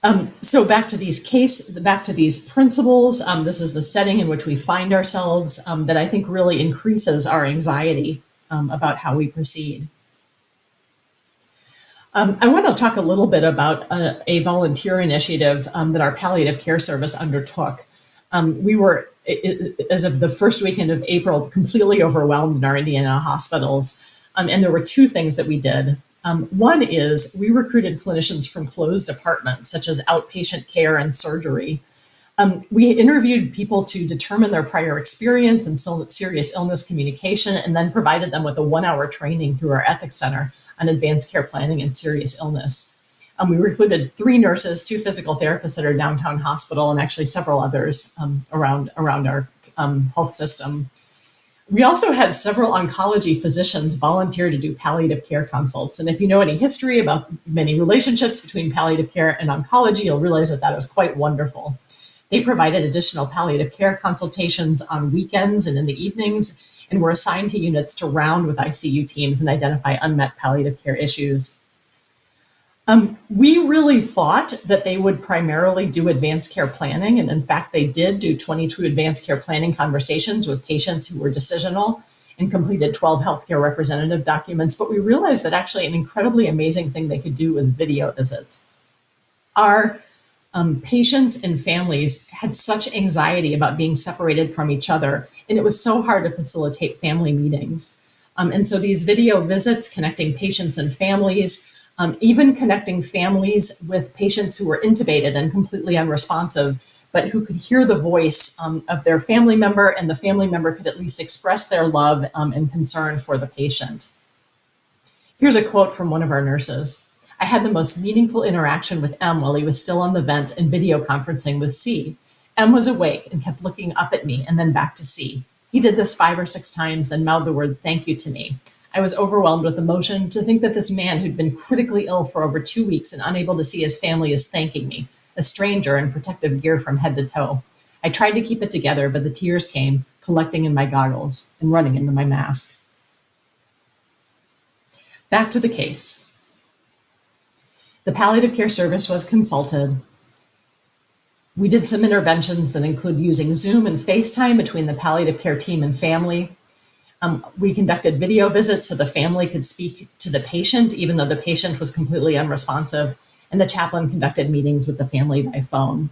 Speaker 7: Um, so back to these case, back to these principles. Um, this is the setting in which we find ourselves um, that I think really increases our anxiety um, about how we proceed. Um, I want to talk a little bit about a, a volunteer initiative um, that our palliative care service undertook. we were as of the first weekend of April, completely overwhelmed in our Indiana hospitals. Um, and there were two things that we did. Um, one is we recruited clinicians from closed departments, such as outpatient care and surgery. Um, we interviewed people to determine their prior experience and serious illness communication, and then provided them with a one hour training through our Ethics Center on advanced care planning and serious illness. Um, we recruited three nurses, two physical therapists at our downtown hospital, and actually several others um, around around our um, health system. We also had several oncology physicians volunteer to do palliative care consults. And if you know any history about many relationships between palliative care and oncology, you'll realize that that is quite wonderful. They provided additional palliative care consultations on weekends and in the evenings, and were assigned to units to round with ICU teams and identify unmet palliative care issues. Um, we really thought that they would primarily do advanced care planning, and in fact, they did do 22 advanced care planning conversations with patients who were decisional and completed 12 healthcare representative documents. But we realized that actually an incredibly amazing thing they could do was video visits. Our um, patients and families had such anxiety about being separated from each other, and it was so hard to facilitate family meetings. Um, and so these video visits connecting patients and families um, even connecting families with patients who were intubated and completely unresponsive, but who could hear the voice um, of their family member, and the family member could at least express their love um, and concern for the patient. Here's a quote from one of our nurses. I had the most meaningful interaction with M while he was still on the vent and video conferencing with C. M was awake and kept looking up at me and then back to C. He did this five or six times, then mouthed the word thank you to me. I was overwhelmed with emotion to think that this man who'd been critically ill for over two weeks and unable to see his family is thanking me, a stranger in protective gear from head to toe. I tried to keep it together, but the tears came, collecting in my goggles and running into my mask. Back to the case. The palliative care service was consulted. We did some interventions that include using Zoom and FaceTime between the palliative care team and family. Um, we conducted video visits so the family could speak to the patient, even though the patient was completely unresponsive, and the chaplain conducted meetings with the family by phone.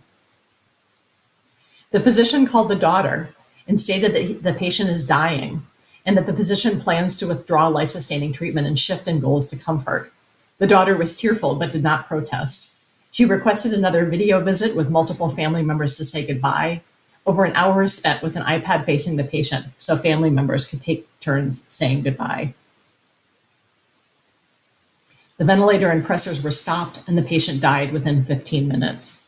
Speaker 7: The physician called the daughter and stated that he, the patient is dying and that the physician plans to withdraw life sustaining treatment and shift in goals to comfort. The daughter was tearful but did not protest. She requested another video visit with multiple family members to say goodbye over an hour is spent with an iPad facing the patient so family members could take turns saying goodbye. The ventilator and pressors were stopped and the patient died within 15 minutes.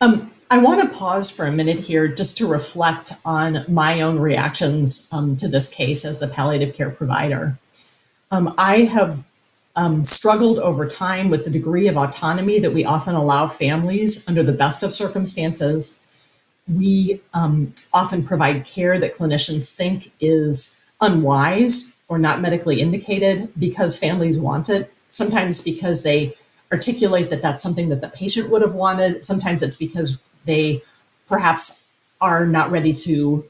Speaker 7: Um, I want to pause for a minute here just to reflect on my own reactions um, to this case as the palliative care provider. Um, I have um, struggled over time with the degree of autonomy that we often allow families under the best of circumstances. We um, often provide care that clinicians think is unwise or not medically indicated because families want it, sometimes because they articulate that that's something that the patient would have wanted, sometimes it's because they perhaps are not ready to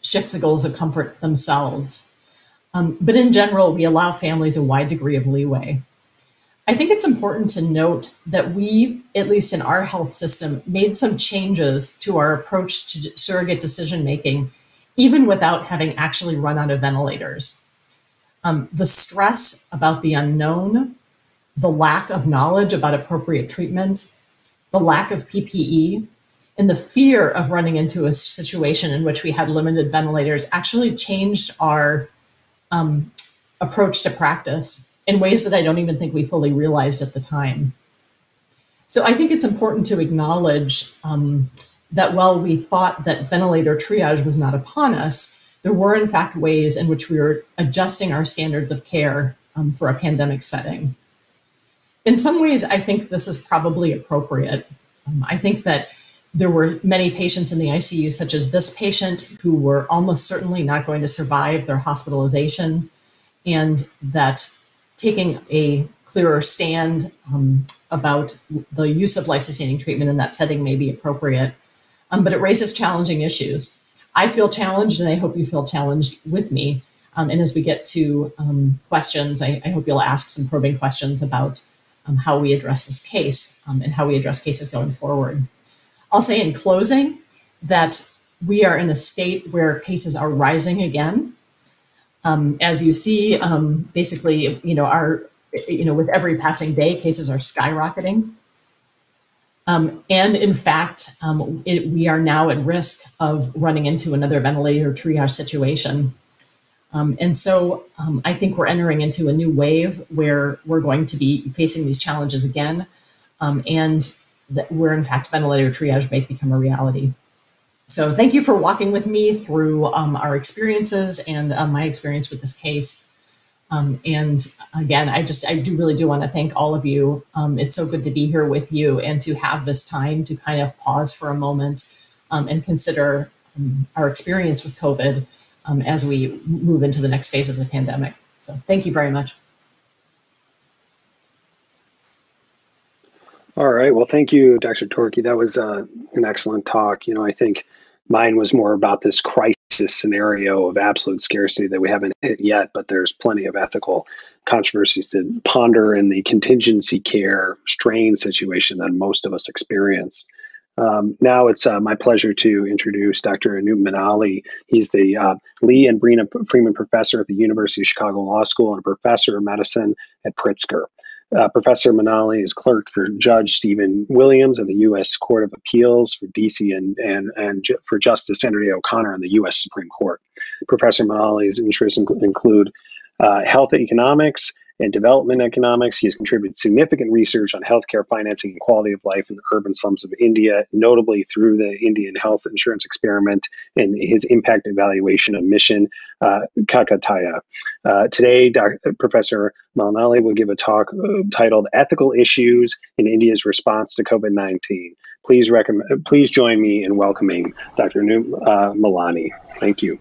Speaker 7: shift the goals of comfort themselves. Um, but in general, we allow families a wide degree of leeway. I think it's important to note that we, at least in our health system, made some changes to our approach to surrogate decision making, even without having actually run out of ventilators. Um, the stress about the unknown, the lack of knowledge about appropriate treatment, the lack of PPE, and the fear of running into a situation in which we had limited ventilators actually changed our um, approach to practice in ways that I don't even think we fully realized at the time. So I think it's important to acknowledge um, that while we thought that ventilator triage was not upon us, there were in fact ways in which we were adjusting our standards of care um, for a pandemic setting. In some ways, I think this is probably appropriate. Um, I think that there were many patients in the ICU, such as this patient, who were almost certainly not going to survive their hospitalization, and that taking a clearer stand um, about the use of life sustaining treatment in that setting may be appropriate. Um, but it raises challenging issues. I feel challenged, and I hope you feel challenged with me. Um, and as we get to um, questions, I, I, hope you'll ask some probing questions about um, how we address this case um, and how we address cases going forward. I'll say in closing that we are in a state where cases are rising again. Um, as you see, um, basically, you know, our, you know, with every passing day, cases are skyrocketing. Um, and in fact, um, it, we are now at risk of running into another ventilator triage situation. Um, and so um, I think we're entering into a new wave where we're going to be facing these challenges again. and that where in fact ventilator triage may become a reality. So thank you for walking with me through um, our experiences and uh, my experience with this case. Um, and again, I just, I do really do want to thank all of you. Um, it's so good to be here with you and to have this time to kind of pause for a moment um, and consider um, our experience with COVID as we move into the next phase of the pandemic. So thank you very much.
Speaker 2: All right. Well, thank you, Dr. Torke. That was uh, an excellent talk. You know, I think mine was more about this crisis scenario of absolute scarcity that we haven't hit yet, but there's plenty of ethical controversies to ponder in the contingency care strain situation that most of us experience. Um, now it's uh, my pleasure to introduce Dr. Anup Malani. He's the uh, Lee and Brena Freeman Professor at the University of Chicago Law School and a professor of medicine at Pritzker. Uh, Professor Malani is clerked for Judge Stephen Williams of the U.S. Court of Appeals for D.C. and, and, and for Justice Sandra O'Connor in the U.S. Supreme Court. Professor Malani's interests include uh, health economics, and development economics. He has contributed significant research on healthcare financing and quality of life in the urban slums of India, notably through the Indian health insurance experiment and his impact evaluation of Mission uh, Kakatiya. Uh, today, Dr. Professor Malani will give a talk uh, titled Ethical Issues in India's Response to COVID 19. Please, recommend, please join me in welcoming Dr. Nu uh, Malani. Thank you.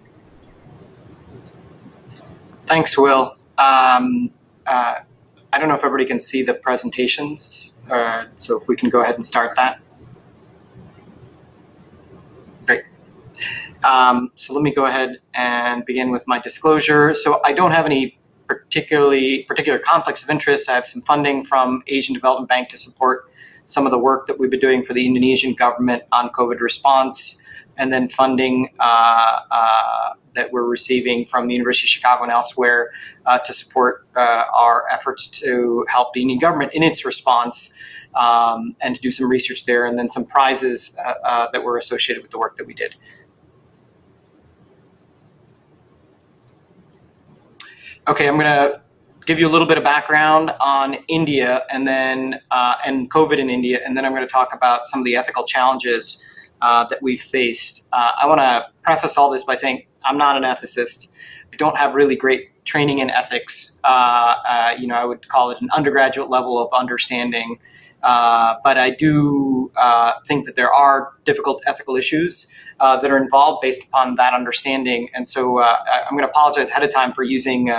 Speaker 8: Thanks, Will. Um, uh, I don't know if everybody can see the presentations, uh, so if we can go ahead and start that. Great. Um, so let me go ahead and begin with my disclosure. So I don't have any particularly particular conflicts of interest. I have some funding from Asian Development Bank to support some of the work that we've been doing for the Indonesian government on COVID response and then funding uh, uh, that we're receiving from the University of Chicago and elsewhere uh, to support uh, our efforts to help the Indian government in its response um, and to do some research there, and then some prizes uh, uh, that were associated with the work that we did. Okay, I'm going to give you a little bit of background on India and then and COVID in India, and then I'm going to talk about some of the ethical challenges uh, that we've faced. Uh, I want to preface all this by saying I'm not an ethicist. I don't have really great training in ethics. Uh, uh you know, I would call it an undergraduate level of understanding. Uh, but I do uh, think that there are difficult ethical issues that are involved based upon that understanding. And so I'm going to apologize ahead of time for using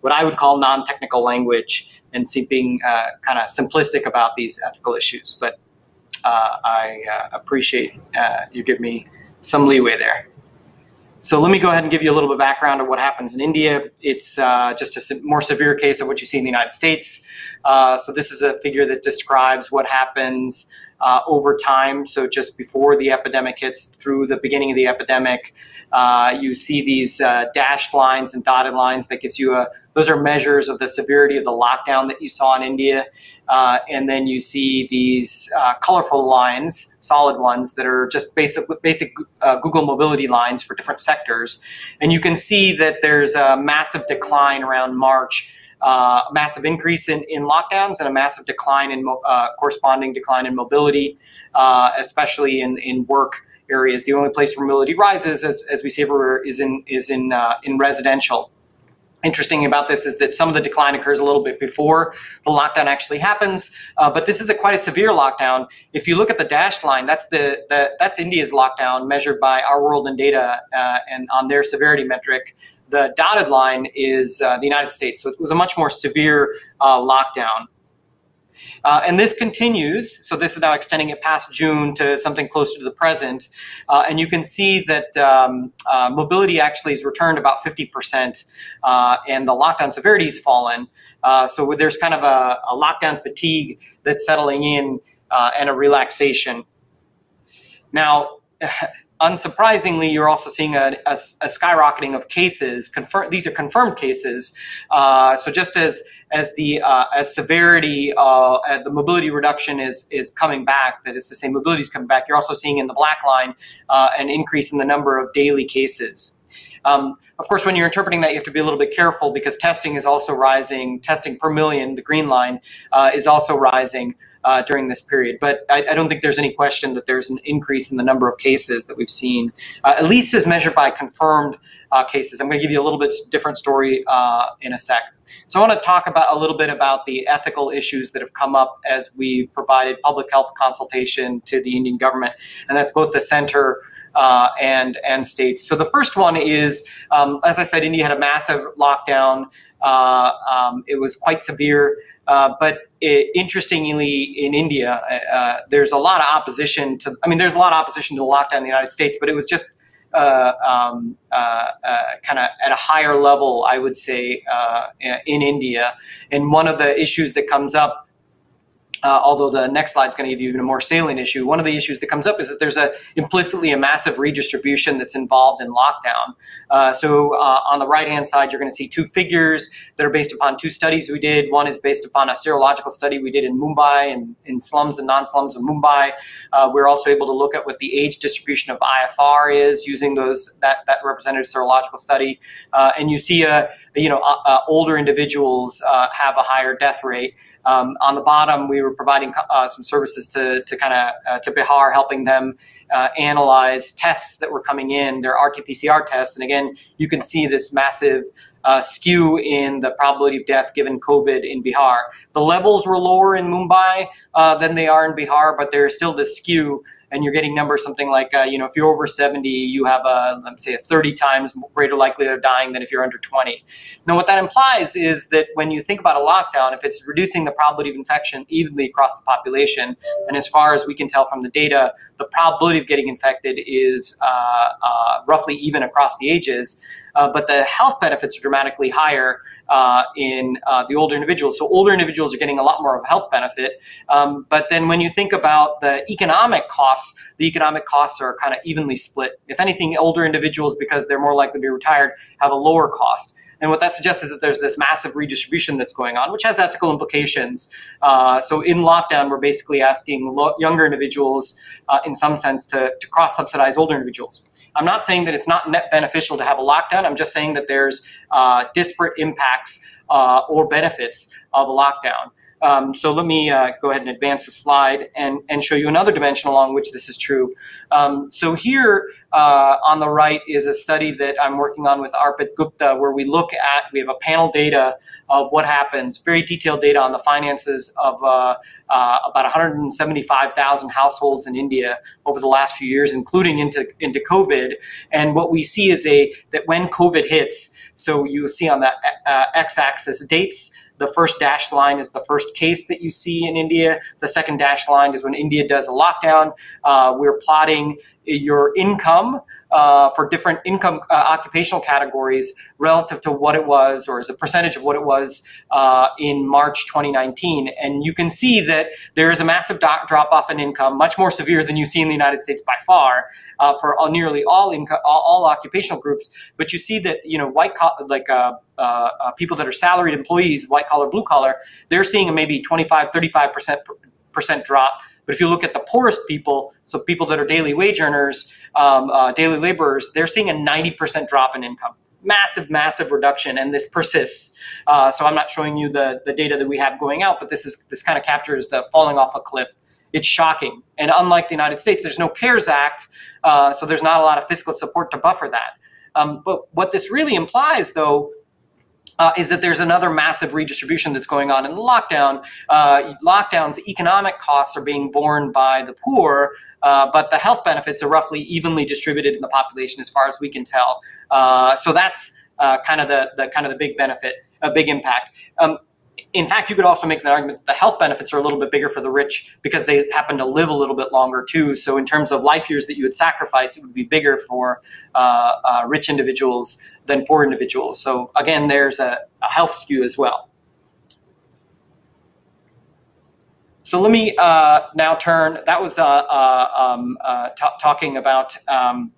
Speaker 8: what I would call non-technical language and being kind of simplistic about these ethical issues. But I uh, appreciate uh, you give me some leeway there. So let me go ahead and give you a little bit of background of what happens in India. It's uh, just a more severe case of what you see in the United States. Uh, so this is a figure that describes what happens uh, over time. So just before the epidemic hits through the beginning of the epidemic, you see these dashed lines and dotted lines that gives you a, those are measures of the severity of the lockdown that you saw in India. Uh, and then you see these uh, colorful lines, solid ones that are just basic, basic uh, Google mobility lines for different sectors. And you can see that there's a massive decline around March, uh, a massive increase in, in lockdowns and a massive decline in uh, corresponding decline in mobility, uh, especially in, in work areas. The only place where mobility rises, as, as we see everywhere, is in, is in, in residential interesting about this is that some of the decline occurs a little bit before the lockdown actually happens uh, but this is a quite a severe lockdown. If you look at the dashed line that's the, the that's india's lockdown measured by our world in data uh, and on their severity metric. The dotted line is uh, the united states so it was a much more severe uh, lockdown uh, and this continues, so this is now extending it past June to something closer to the present. Uh, and you can see that um, uh, mobility actually has returned about 50%, uh, and the lockdown severity has fallen. Uh, so there's kind of a, a, lockdown fatigue that's settling in uh, and a relaxation. Now, unsurprisingly, you're also seeing a, a, a skyrocketing of cases. Confirm, these are confirmed cases. So just as as the uh, as severity, uh, the mobility reduction is is coming back, that is to say, mobility is coming back. You're also seeing in the black line uh, an increase in the number of daily cases. Um, of course, when you're interpreting that, you have to be a little bit careful because testing is also rising. Testing per million, the green line, uh, is also rising. uh, during this period. But I, I, don't think there's any question that there's an increase in the number of cases that we've seen, uh, at least as measured by confirmed uh, cases. I'm going to give you a little bit different story uh, in a sec. So I want to talk about a little bit about the ethical issues that have come up as we provided public health consultation to the Indian government, and that's both the center. Uh, and and states. So the first one is, um, as I said, India had a massive lockdown. Uh, um, it was quite severe. Uh, but it, interestingly, in India, uh, there's a lot of opposition to. I mean, there's a lot of opposition to the lockdown in the United States, but it was just uh, um, uh, uh, kind of at a higher level, I would say, in India. And one of the issues that comes up uh, although the next slide is going to give you even a more salient issue. One of the issues that comes up is that there's a implicitly a massive redistribution that's involved in lockdown. Uh, so uh, on the right hand side, you're going to see two figures that are based upon two studies we did. One is based upon a serological study we did in Mumbai and in slums and non-slums of Mumbai. Uh, we're also able to look at what the age distribution of IFR is using those that that representative serological study, uh, and you see a you know uh, older individuals have a higher death rate. Um, on the bottom, we were providing uh, some services to, to kind of uh, to Bihar, helping them uh, analyze tests that were coming in, their RT-PCR tests. And again, you can see this massive uh, skew in the probability of death given COVID in Bihar. The levels were lower in Mumbai uh, than they are in Bihar, but there's still this skew and you're getting numbers something like, uh, you know, if you're over 70, you have a, let's say, a 30 times greater likelihood of dying than if you're under 20. Now, what that implies is that when you think about a lockdown, if it's reducing the probability of infection evenly across the population, and as far as we can tell from the data, the probability of getting infected is uh, uh, roughly even across the ages, uh, but the health benefits are dramatically higher uh, in uh, the older individuals. So older individuals are getting a lot more of a health benefit. Um, but then when you think about the economic costs, the economic costs are kind of evenly split. If anything, older individuals, because they're more likely to be retired, have a lower cost. And what that suggests is that there's this massive redistribution that's going on, which has ethical implications. Uh, so in lockdown, we're basically asking lo- younger individuals, uh, in some sense, to, to cross subsidize older individuals. I'm not saying that it's not net beneficial to have a lockdown. I'm just saying that there's uh, disparate impacts uh, or benefits of a lockdown. Um, so let me uh, go ahead and advance the slide and, and show you another dimension along which this is true. Um, so here uh, on the right is a study that I'm working on with Arpit Gupta where we look at, we have a panel data of what happens, very detailed data on the finances of uh, uh about 175,000 households in India over the last few years, including into, into COVID. And what we see is a that when COVID hits, so you see on the uh, x-axis dates the first dashed line is the first case that you see in India. The second dashed line is when India does a lockdown. Uh, we're plotting your income uh, for different income uh, occupational categories relative to what it was or as a percentage of what it was uh, in March 2019. And you can see that there is a massive do- drop off in income, much more severe than you see in the United States by far uh, for nearly all, income, all, all, occupational groups. But you see that, you know, white co- like uh, uh, people that are salaried employees, white collar, blue collar, they're seeing a maybe 25, 35% drop but if you look at the poorest people, so people that are daily wage earners, um, uh, daily laborers, they're seeing a 90% drop in income. Massive, massive reduction, and this persists. Uh, so I'm not showing you the, the data that we have going out, but this is this kind of captures the falling off a cliff. It's shocking. And unlike the United States, there's no CARES Act, uh, so there's not a lot of fiscal support to buffer that. Um, but what this really implies, though, uh, is that there's another massive redistribution that's going on in the lockdown. Uh, lockdowns, economic costs are being borne by the poor, uh, but the health benefits are roughly evenly distributed in the population, as far as we can tell. Uh, so that's uh, kind of the, the kind of the big benefit, a big impact. Um, in fact, you could also make an argument that the health benefits are a little bit bigger for the rich because they happen to live a little bit longer too. So, in terms of life years that you would sacrifice, it would be bigger for uh, uh, rich individuals than poor individuals. So, again, there's a, a health skew as well. So let me uh, now turn. That was uh, uh, um, uh, talking about um,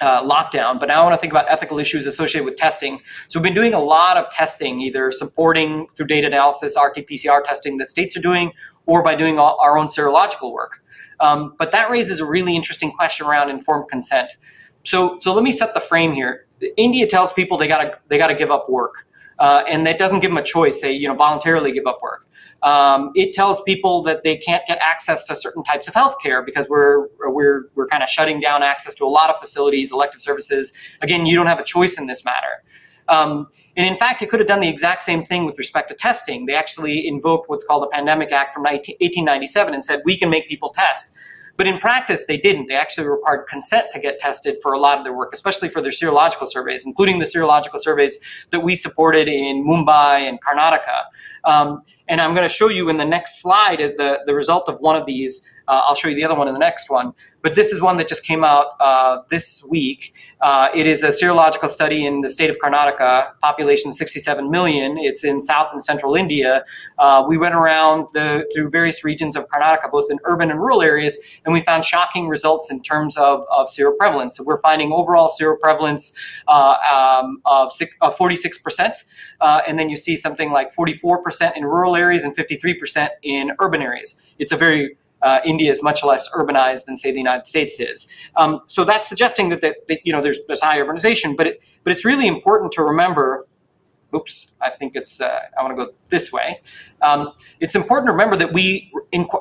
Speaker 8: uh, lockdown, but now I want to think about ethical issues associated with testing. So we've been doing a lot of testing, either supporting through data analysis, RT-PCR testing that states are doing, or by doing all, our own serological work. Um, but that raises a really interesting question around informed consent. So, so let me set the frame here. India tells people they gotta they gotta give up work, uh, and that doesn't give them a choice. Say you know voluntarily give up work. Um, it tells people that they can't get access to certain types of healthcare because we're we're we're kind of shutting down access to a lot of facilities, elective services. Again, you don't have a choice in this matter. Um, and in fact, it could have done the exact same thing with respect to testing. They actually invoked what's called the Pandemic Act from 19, 1897 and said we can make people test. But in practice, they didn't. They actually required consent to get tested for a lot of their work, especially for their serological surveys, including the serological surveys that we supported in Mumbai and Karnataka. Um, and I'm going to show you in the next slide is the, the result of one of these. Uh, I'll show you the other one in the next one. But this is one that just came out uh, this week. Uh, it is a serological study in the state of Karnataka, population 67 million. It's in south and central India. Uh, we went around the, through various regions of Karnataka, both in urban and rural areas, and we found shocking results in terms of, of seroprevalence. So we're finding overall seroprevalence uh, um, of, of 46%, uh, and then you see something like 44% in rural areas and 53% in urban areas. It's a very uh, India is much less urbanized than say the United States is. Um, so that's suggesting that, that, that, you know there's, there's high urbanization, but it, but it's really important to remember. Oops, I think it's uh, I want to go this way. Um, it's important to remember that we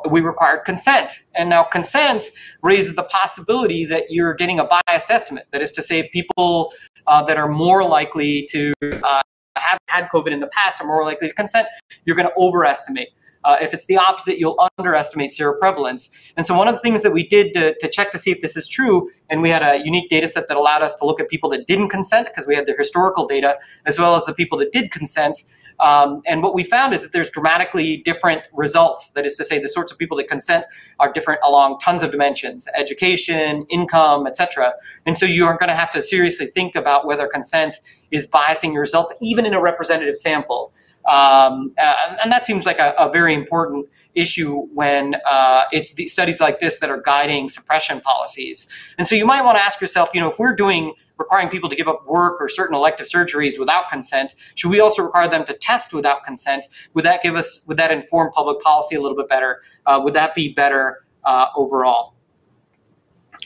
Speaker 8: we required consent, and now consent raises the possibility that you're getting a biased estimate. That is to say, people uh, that are more likely to uh, have had COVID in the past are more likely to consent, you're going to overestimate uh, if it's the opposite, you'll underestimate seroprevalence. And so one of the things that we did to, to check to see if this is true, and we had a unique data set that allowed us to look at people that didn't consent because we had their historical data, as well as the people that did consent. Um, and what we found is that there's dramatically different results. That is to say, the sorts of people that consent are different along tons of dimensions: education, income, etc. And so you are going to have to seriously think about whether consent is biasing your results, even in a representative sample. Um, and, and, that seems like a, a very important issue when uh, it's the studies like this that are guiding suppression policies. And so you might want to ask yourself, you know, if we're doing requiring people to give up work or certain elective surgeries without consent, should we also require them to test without consent? Would that give us, would that inform public policy a little bit better? Uh, would that be better uh, overall?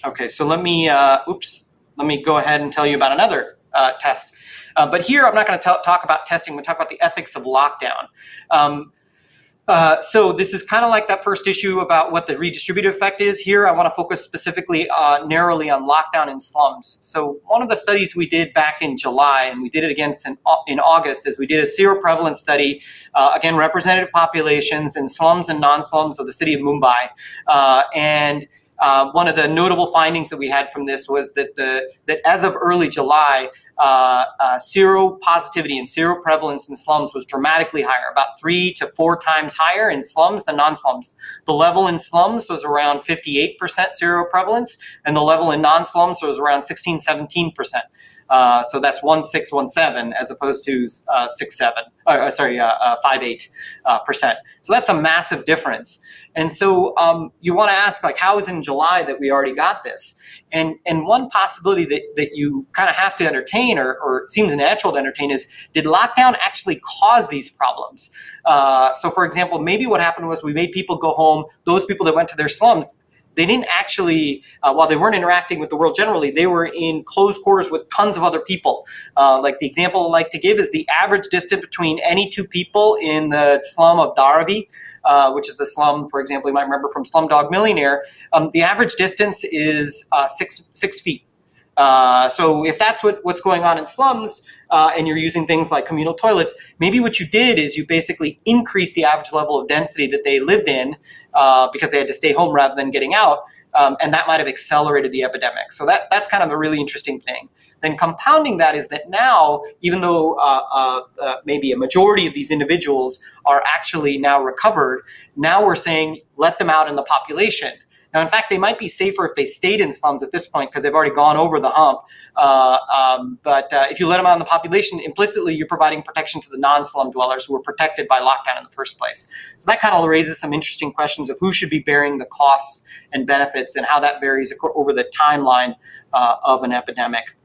Speaker 8: Okay, so let me, uh, oops, let me go ahead and tell you about another uh, test. Uh, but here, I'm not going to talk about testing. We'll talk about the ethics of lockdown. Um, uh, so this is kind of like that first issue about what the redistributive effect is. Here, I want to focus specifically uh, narrowly on lockdown in slums. So one of the studies we did back in July, and we did it again in, in August, is we did a seroprevalence study, uh, again, representative populations in slums and non-slums of the city of Mumbai. Uh, and uh, one of the notable findings that we had from this was that the that as of early July, uh, uh, seropositivity and seroprevalence in slums was dramatically higher, about three to four times higher in slums than non-slums. The level in slums was around 58% seroprevalence, and the level in non-slums was around 16, 17%. Uh, so that's one six one seven as opposed to uh, six seven. Uh, sorry, uh, uh, five eight percent. So that's a massive difference. And so um, you want to ask, like, how is in July that we already got this? And and one possibility that, that you kind of have to entertain, or, or seems natural to entertain, is did lockdown actually cause these problems? Uh, so, for example, maybe what happened was we made people go home. Those people that went to their slums, they didn't actually, uh, while they weren't interacting with the world generally, they were in close quarters with tons of other people. Uh, like the example I like to give is the average distance between any two people in the slum of Dharavi uh, which is the slum, for example, you might remember from Slumdog Millionaire, um, the average distance is uh, six, six feet. Uh, so if that's what, what's going on in slums uh, and you're using things like communal toilets, maybe what you did is you basically increased the average level of density that they lived in uh, because they had to stay home rather than getting out. Um, and that might have accelerated the epidemic. So that, that's kind of a really interesting thing. Then compounding that is that now, even though uh, uh, uh, maybe a majority of these individuals are actually now recovered, now we're saying let them out in the population. Now, in fact, they might be safer if they stayed in slums at this point because they've already gone over the hump. Uh, um, but uh, if you let them out in the population, implicitly you're providing protection to the non-slum dwellers who were protected by lockdown in the first place. So that kind of raises some interesting questions of who should be bearing the costs and benefits and how that varies over the timeline uh, of an epidemic.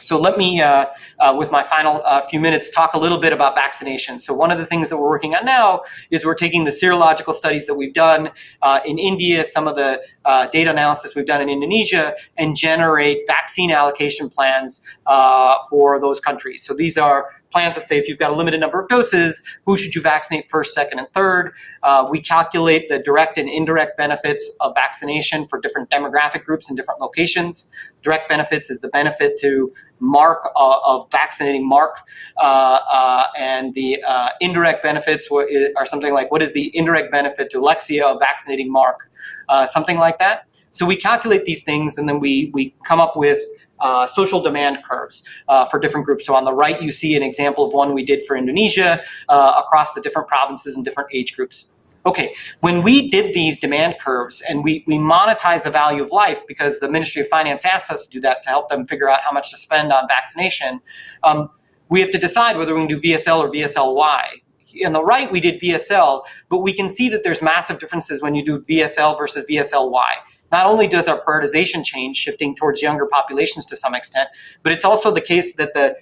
Speaker 8: So let me, uh, uh, with my final uh, few minutes, talk a little bit about vaccination. So one of the things that we're working on now is we're taking the serological studies that we've done uh, in India, some of the uh, data analysis we've done in Indonesia, and generate vaccine allocation plans uh, for those countries. So these are plans that say if you've got a limited number of doses, who should you vaccinate first, second, and third. Uh, we calculate the direct and indirect benefits of vaccination for different demographic groups in different locations. Direct benefits is the benefit to mark uh, of vaccinating mark uh, uh, and the uh, indirect benefits are something like what is the indirect benefit to alexia of vaccinating mark uh, something like that so we calculate these things and then we, we come up with uh, social demand curves uh, for different groups. So on the right, you see an example of one we did for Indonesia uh, across the different provinces and different age groups. Okay, when we did these demand curves and we, we monetize the value of life because the Ministry of Finance asked us to do that to help them figure out how much to spend on vaccination, um, we have to decide whether we can do VSL or VSLY on the right we did VSL, but we can see that there's massive differences when you do VSL versus VSLY. Not only does our prioritization change, shifting towards younger populations to some extent, but it's also the case that the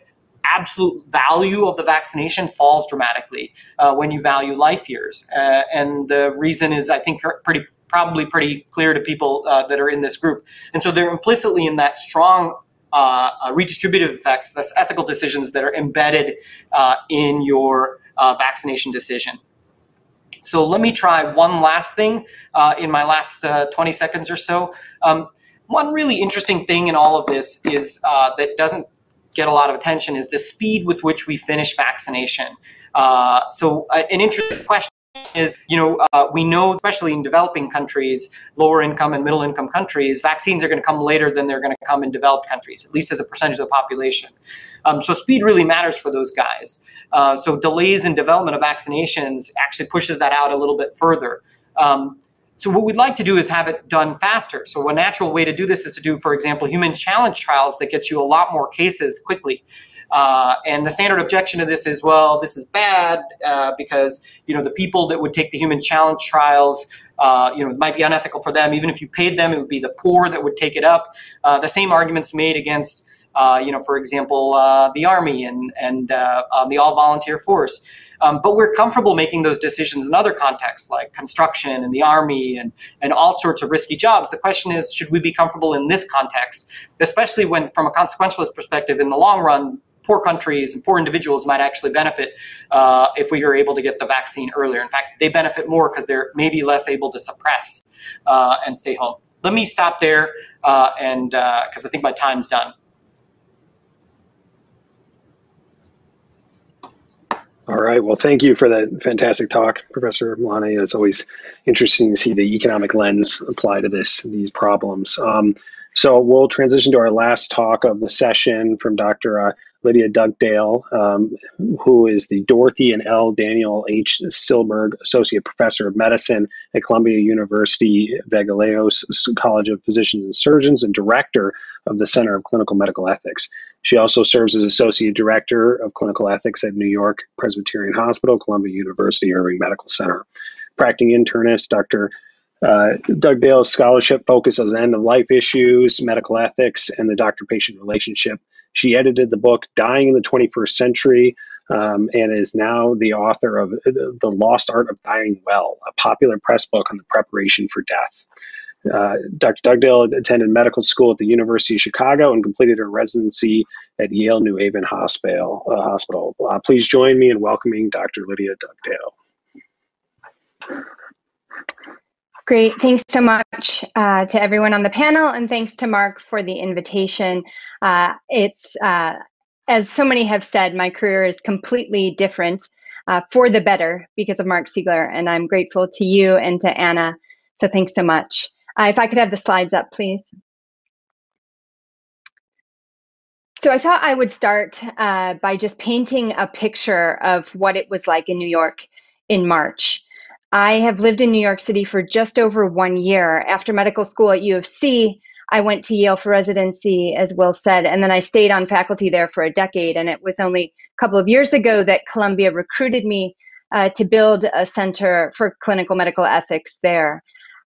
Speaker 8: absolute value of the vaccination falls dramatically uh, when you value life years. Uh, and the reason is, I think, pretty probably pretty clear to people uh, that are in this group. And so they're implicitly in that strong uh, uh, redistributive effects, thus ethical decisions that are embedded uh, in your vaccination decision. So let me try one last thing in my last uh, 20 seconds or so. Um, one really interesting thing in all of this is that doesn't get a lot of attention is the speed with which we finish vaccination. Uh, so uh, an interesting question is, you know, uh, we know, especially in developing countries, lower income and middle income countries, vaccines are going to come later than they're going to come in developed countries, at least as a percentage of the population. Um, so speed really matters for those guys. Uh, so delays in development of vaccinations actually pushes that out a little bit further. Um, so what we'd like to do is have it done faster. So a natural way to do this is to do, for example, human challenge trials that get you a lot more cases quickly. Uh, and the standard objection to this is, well, this is bad uh, because you know the people that would take the human challenge trials, uh, you know, it might be unethical for them. Even if you paid them, it would be the poor that would take it up. Uh, the same arguments made against uh, you know, for example, uh, the Army and, and the all volunteer force. Um, but we're comfortable making those decisions in other contexts like construction and the army and, and all sorts of risky jobs. The question is, should we be comfortable in this context, especially when, from a consequentialist perspective, in the long run, poor countries and poor individuals might actually benefit uh, if we are able to get the vaccine earlier. In fact, they benefit more because they're maybe less able to suppress uh, and stay home. Let me stop there, uh, and because I think my time's done.
Speaker 2: All right. Well, thank you for that fantastic talk, Professor Malani. It's always interesting to see the economic lens apply to this these problems. Um, so we'll transition to our last talk of the session from Dr. Uh, Lydia Dugdale, um, who is the Dorothy and L. Daniel H. Silberg Associate Professor of Medicine at Columbia University Vagelos College of Physicians and Surgeons and Director of the Center of Clinical Medical Ethics. She also serves as Associate Director of Clinical Ethics at New York Presbyterian Hospital, Columbia University Irving Medical Center. Practicing internist, Dr. Uh, Dugdale's scholarship focuses on end of life issues, medical ethics, and the doctor patient relationship. She edited the book Dying in the 21st Century um, and is now the author of The Lost Art of Dying Well, a popular press book on the preparation for death. Uh, Dr. Dugdale attended medical school at the University of Chicago and completed her residency at Yale New Haven Hospital. Uh, hospital. Uh, please join me in welcoming Dr. Lydia Dugdale.
Speaker 9: Great. Thanks so much uh, to everyone on the panel, and thanks to Mark for the invitation. Uh, it's, uh, as so many have said, my career is completely different uh, for the better because of Mark Siegler, and I'm grateful to you and to Anna. So thanks so much. Uh, if I could have the slides up, please. So I thought I would start uh, by just painting a picture of what it was like in New York in March. I have lived in New York City for just over one year. After medical school at U of C, I went to Yale for residency, as Will said, and then I stayed on faculty there for a decade. And it was only a couple of years ago that Columbia recruited me uh, to build a center for clinical medical ethics there.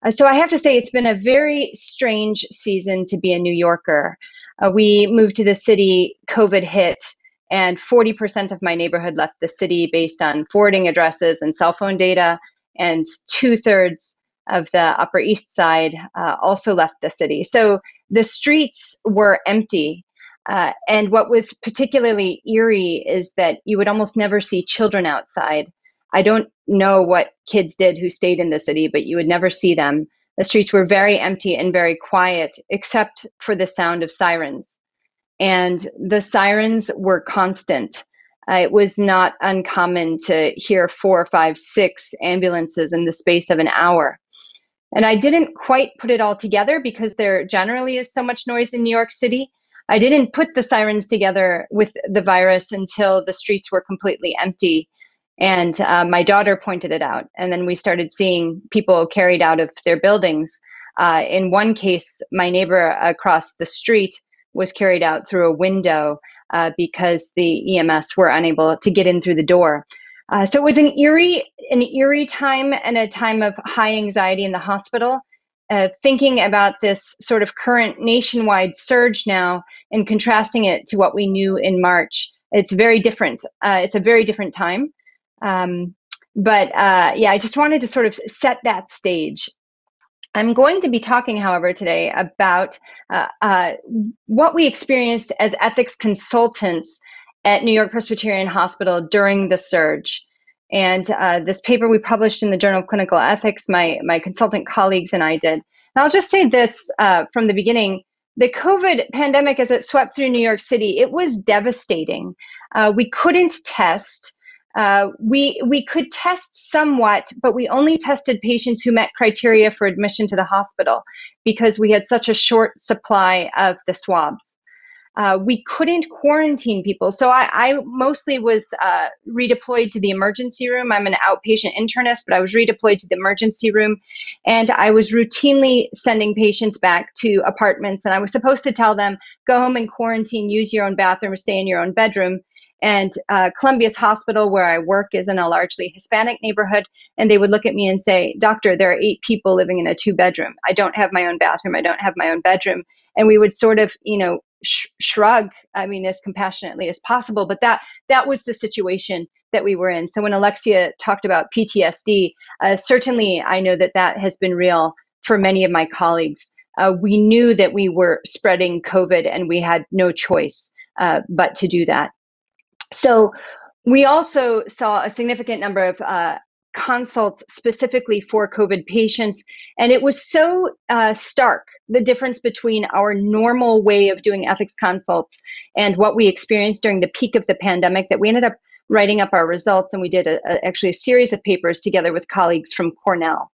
Speaker 9: Uh, so I have to say, it's been a very strange season to be a New Yorker. Uh, we moved to the city, COVID hit, and 40% of my neighborhood left the city based on forwarding addresses and cell phone data and two thirds of the Upper East Side uh, also left the city. So the streets were empty. Uh, and what was particularly eerie is that you would almost never see children outside. I don't know what kids did who stayed in the city, but you would never see them. The streets were very empty and very quiet, except for the sound of sirens. And the sirens were constant. Uh, it was not uncommon to hear four, five, six ambulances in the space of an hour. And I didn't quite put it all together because there generally is so much noise in New York City. I didn't put the sirens together with the virus until the streets were completely empty. And uh, my daughter pointed it out. And then we started seeing people carried out of their buildings. Uh, in one case, my neighbor across the street was carried out through a window uh, because the EMS were unable to get in through the door. Uh, so it was an eerie, an eerie time and a time of high anxiety in the hospital. Uh, thinking about this sort of current nationwide surge now and contrasting it to what we knew in March, it's very different. Uh, it's a very different time. Um, but uh, yeah, I just wanted to sort of set that stage I'm going to be talking, however, today about uh, uh, what we experienced as ethics consultants at New York Presbyterian Hospital during the surge. And uh, this paper we published in the Journal of Clinical Ethics, my, my consultant colleagues and I did. And I'll just say this uh, from the beginning the COVID pandemic, as it swept through New York City, it was devastating. Uh, we couldn't test. Uh, we we could test somewhat, but we only tested patients who met criteria for admission to the hospital because we had such a short supply of the swabs. Uh, we couldn't quarantine people, so I, I mostly was uh, redeployed to the emergency room. I'm an outpatient internist, but I was redeployed to the emergency room, and I was routinely sending patients back to apartments. And I was supposed to tell them, "Go home and quarantine, use your own bathroom, stay in your own bedroom." And uh, Columbia's hospital, where I work, is in a largely Hispanic neighborhood. And they would look at me and say, Doctor, there are eight people living in a two bedroom. I don't have my own bathroom. I don't have my own bedroom. And we would sort of, you know, sh- shrug, I mean, as compassionately as possible. But that, that was the situation that we were in. So when Alexia talked about PTSD, uh, certainly I know that that has been real for many of my colleagues. Uh, we knew that we were spreading COVID and we had no choice uh, but to do that. So we also saw a significant number of uh, consults specifically for COVID patients. And it was so uh, stark, the difference between our normal way of doing ethics consults and what we experienced during the peak of the pandemic that we ended up writing up our results. And we did a, a, actually a series of papers together with colleagues from Cornell.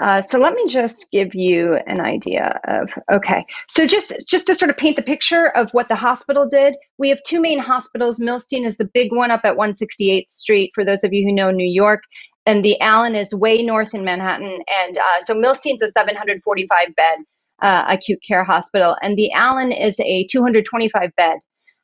Speaker 9: Uh, so let me just give you an idea of, okay. So just, just to sort of paint the picture of what the hospital did, we have two main hospitals. Milstein is the big one up at 168th Street, for those of you who know New York, and the Allen is way north in Manhattan. And uh, so Milstein's a 745 bed uh, acute care hospital, and the Allen is a 225 bed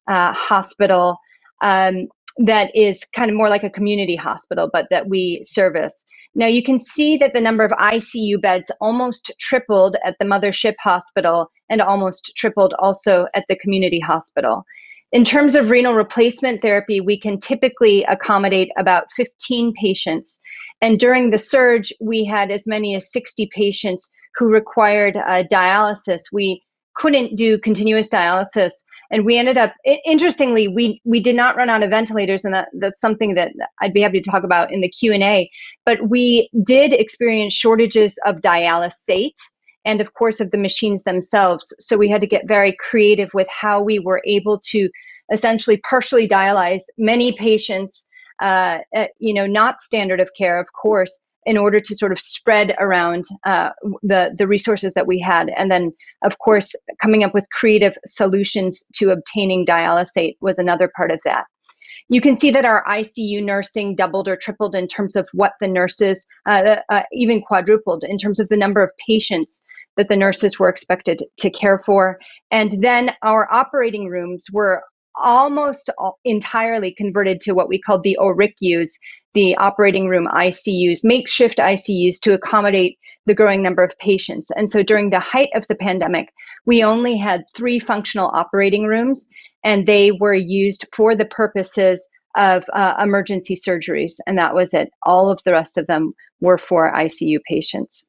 Speaker 9: uh, hospital um, that is kind of more like a community hospital, but that we service. Now you can see that the number of ICU beds almost tripled at the mothership hospital and almost tripled also at the community hospital. In terms of renal replacement therapy, we can typically accommodate about 15 patients. And during the surge, we had as many as 60 patients who required uh, dialysis. We couldn't do continuous dialysis and we ended up interestingly we we did not run out of ventilators and that, that's something that i'd be happy to talk about in the q&a but we did experience shortages of dialysate and of course of the machines themselves. So we had to get very creative with how we were able to essentially partially dialyze many patients uh, you know not standard of care of course in order to sort of spread around uh, the the resources that we had, and then of course coming up with creative solutions to obtaining dialysate was another part of that. You can see that our ICU nursing doubled or tripled in terms of what the nurses, uh, uh, even quadrupled in terms of the number of patients that the nurses were expected to care for. And then our operating rooms were almost entirely converted to what we called the ORICUs, the operating room ICUs, makeshift ICUs to accommodate the growing number of patients. And so during the height of the pandemic, we only had three functional operating rooms, and they were used for the purposes of uh, emergency surgeries. And that was it. All of the rest of them were for ICU patients.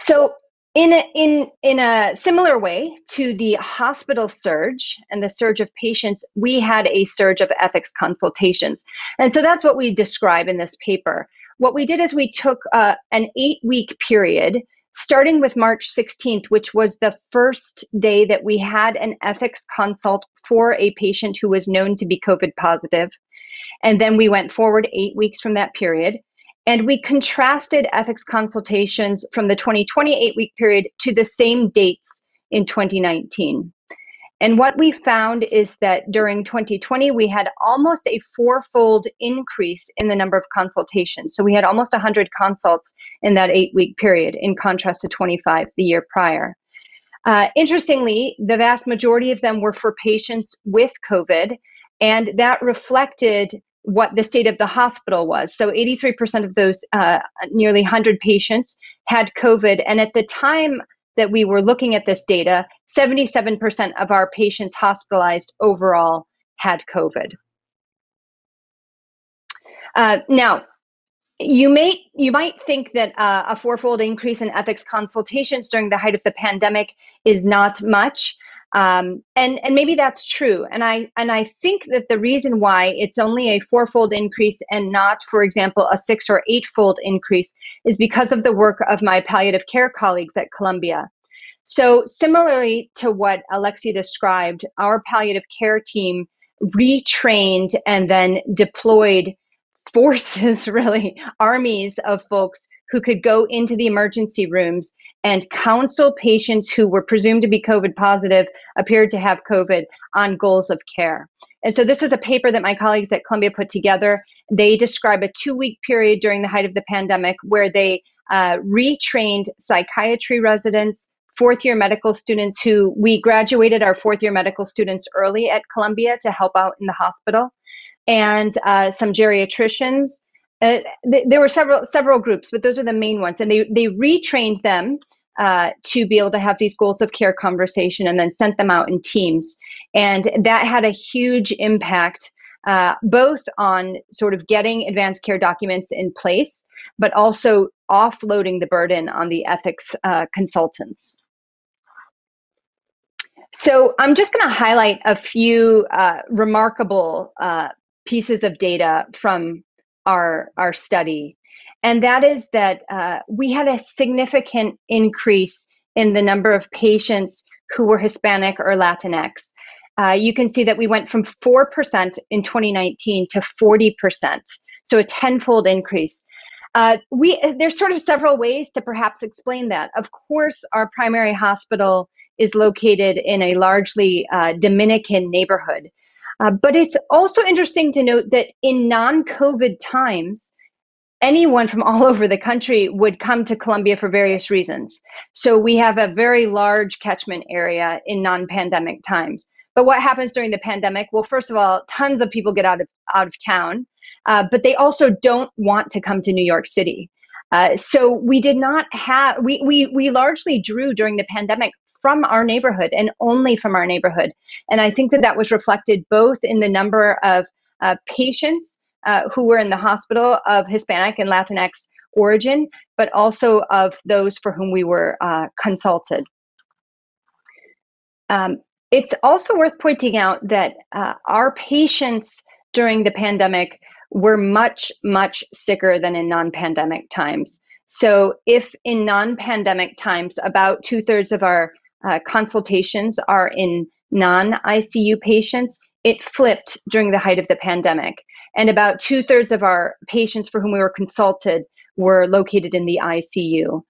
Speaker 9: So in a, in in a similar way to the hospital surge and the surge of patients, we had a surge of ethics consultations, and so that's what we describe in this paper. What we did is we took uh, an eight week period starting with March 16th, which was the first day that we had an ethics consult for a patient who was known to be COVID. And then we went forward eight weeks from that period. And we contrasted ethics consultations from the 2028 week period to the same dates in 2019. And what we found is that during 2020, we had almost a fourfold increase in the number of consultations. So we had almost 100 consults in that eight week period, in contrast to 25 the year prior. Uh, interestingly, the vast majority of them were for patients with COVID, and that reflected what the state of the hospital was. So 83% of those uh, nearly 100 patients had COVID. And at the time that we were looking at this data, 77% of our patients hospitalized overall had COVID. Uh, now, you may you might think that uh, a fourfold increase in ethics consultations during the height of the pandemic is not much, um, and and maybe that's true. And I and I think that the reason why it's only a fourfold increase and not, for example, a six or eightfold increase is because of the work of my palliative care colleagues at Columbia. So, similarly to what Alexia described, our palliative care team retrained and then deployed forces, really, armies of folks who could go into the emergency rooms and counsel patients who were presumed to be COVID positive, appeared to have COVID, on goals of care. And so, this is a paper that my colleagues at Columbia put together. They describe a two week period during the height of the pandemic where they uh, retrained psychiatry residents, fourth year medical students who we graduated our fourth year medical students early at Columbia to help out in the hospital, and uh, some geriatricians. Uh, th- there were several several groups, but those are the main ones, and they they retrained them uh, to be able to have these goals of care conversation, and then sent them out in teams, and that had a huge impact. Uh, both on sort of getting advanced care documents in place, but also offloading the burden on the ethics uh, consultants. So I'm just going to highlight a few uh, remarkable uh, pieces of data from our our study, and that is that uh, we had a significant increase in the number of patients who were Hispanic or Latinx. Uh, you can see that we went from 4% in 2019 to 40%, so a tenfold increase. Uh, we there's sort of several ways to perhaps explain that. Of course, our primary hospital is located in a largely uh, Dominican neighborhood. Uh, but it's also interesting to note that in non COVID times, anyone from all over the country would come to Columbia for various reasons. So we have a very large catchment area in non pandemic times. But what happens during the pandemic? Well, first of all, tons of people get out of out of town, uh, but they also don't want to come to New York City. Uh, so we did not have we, we we largely drew during the pandemic from our neighborhood and only from our neighborhood. And I think that that was reflected both in the number of uh, patients uh, who were in the hospital of Hispanic and Latinx origin, but also of those for whom we were uh, consulted. Um, it's also worth pointing out that uh, our patients during the pandemic were much, much sicker than in non pandemic times. So, if in non pandemic times, about two thirds of our uh, consultations are in non ICU patients, it flipped during the height of the pandemic. And about two thirds of our patients for whom we were consulted were located in the ICU.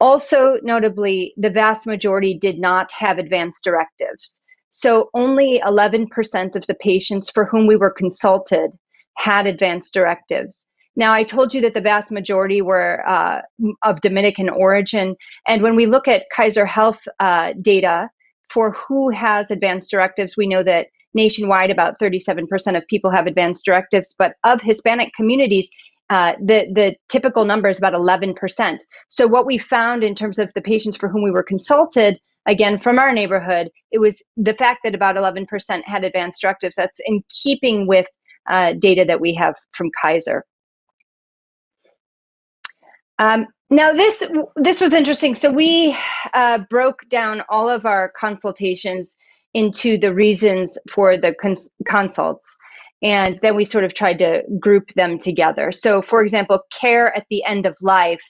Speaker 9: Also, notably, the vast majority did not have advanced directives. So, only 11% of the patients for whom we were consulted had advanced directives. Now, I told you that the vast majority were uh, of Dominican origin. And when we look at Kaiser Health uh, data for who has advanced directives, we know that nationwide about 37% of people have advanced directives. But of Hispanic communities, uh, the, the typical number is about 11%. So, what we found in terms of the patients for whom we were consulted, again, from our neighborhood, it was the fact that about 11% had advanced directives. That's in keeping with uh, data that we have from Kaiser. Um, now this this was interesting. So we uh, broke down all of our consultations into the reasons for the cons- consults, and then we sort of tried to group them together. So, for example, care at the end of life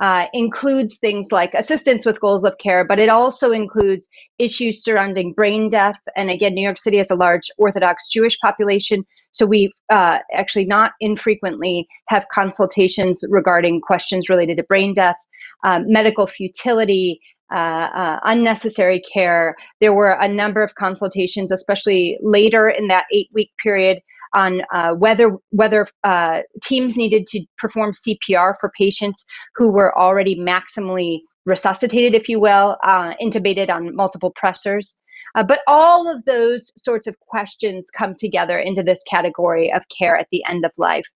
Speaker 9: uh, includes things like assistance with goals of care, but it also includes issues surrounding brain death. And again, New York City has a large Orthodox Jewish population. So we uh, actually not infrequently have consultations regarding questions related to brain death, um, medical futility, uh, uh, unnecessary care. There were a number of consultations, especially later in that eight week period, on uh, whether whether uh, teams needed to perform CPR for patients who were already maximally resuscitated, if you will, uh, intubated on multiple pressors. Uh, but all of those sorts of questions come together into this category of care at the end of life,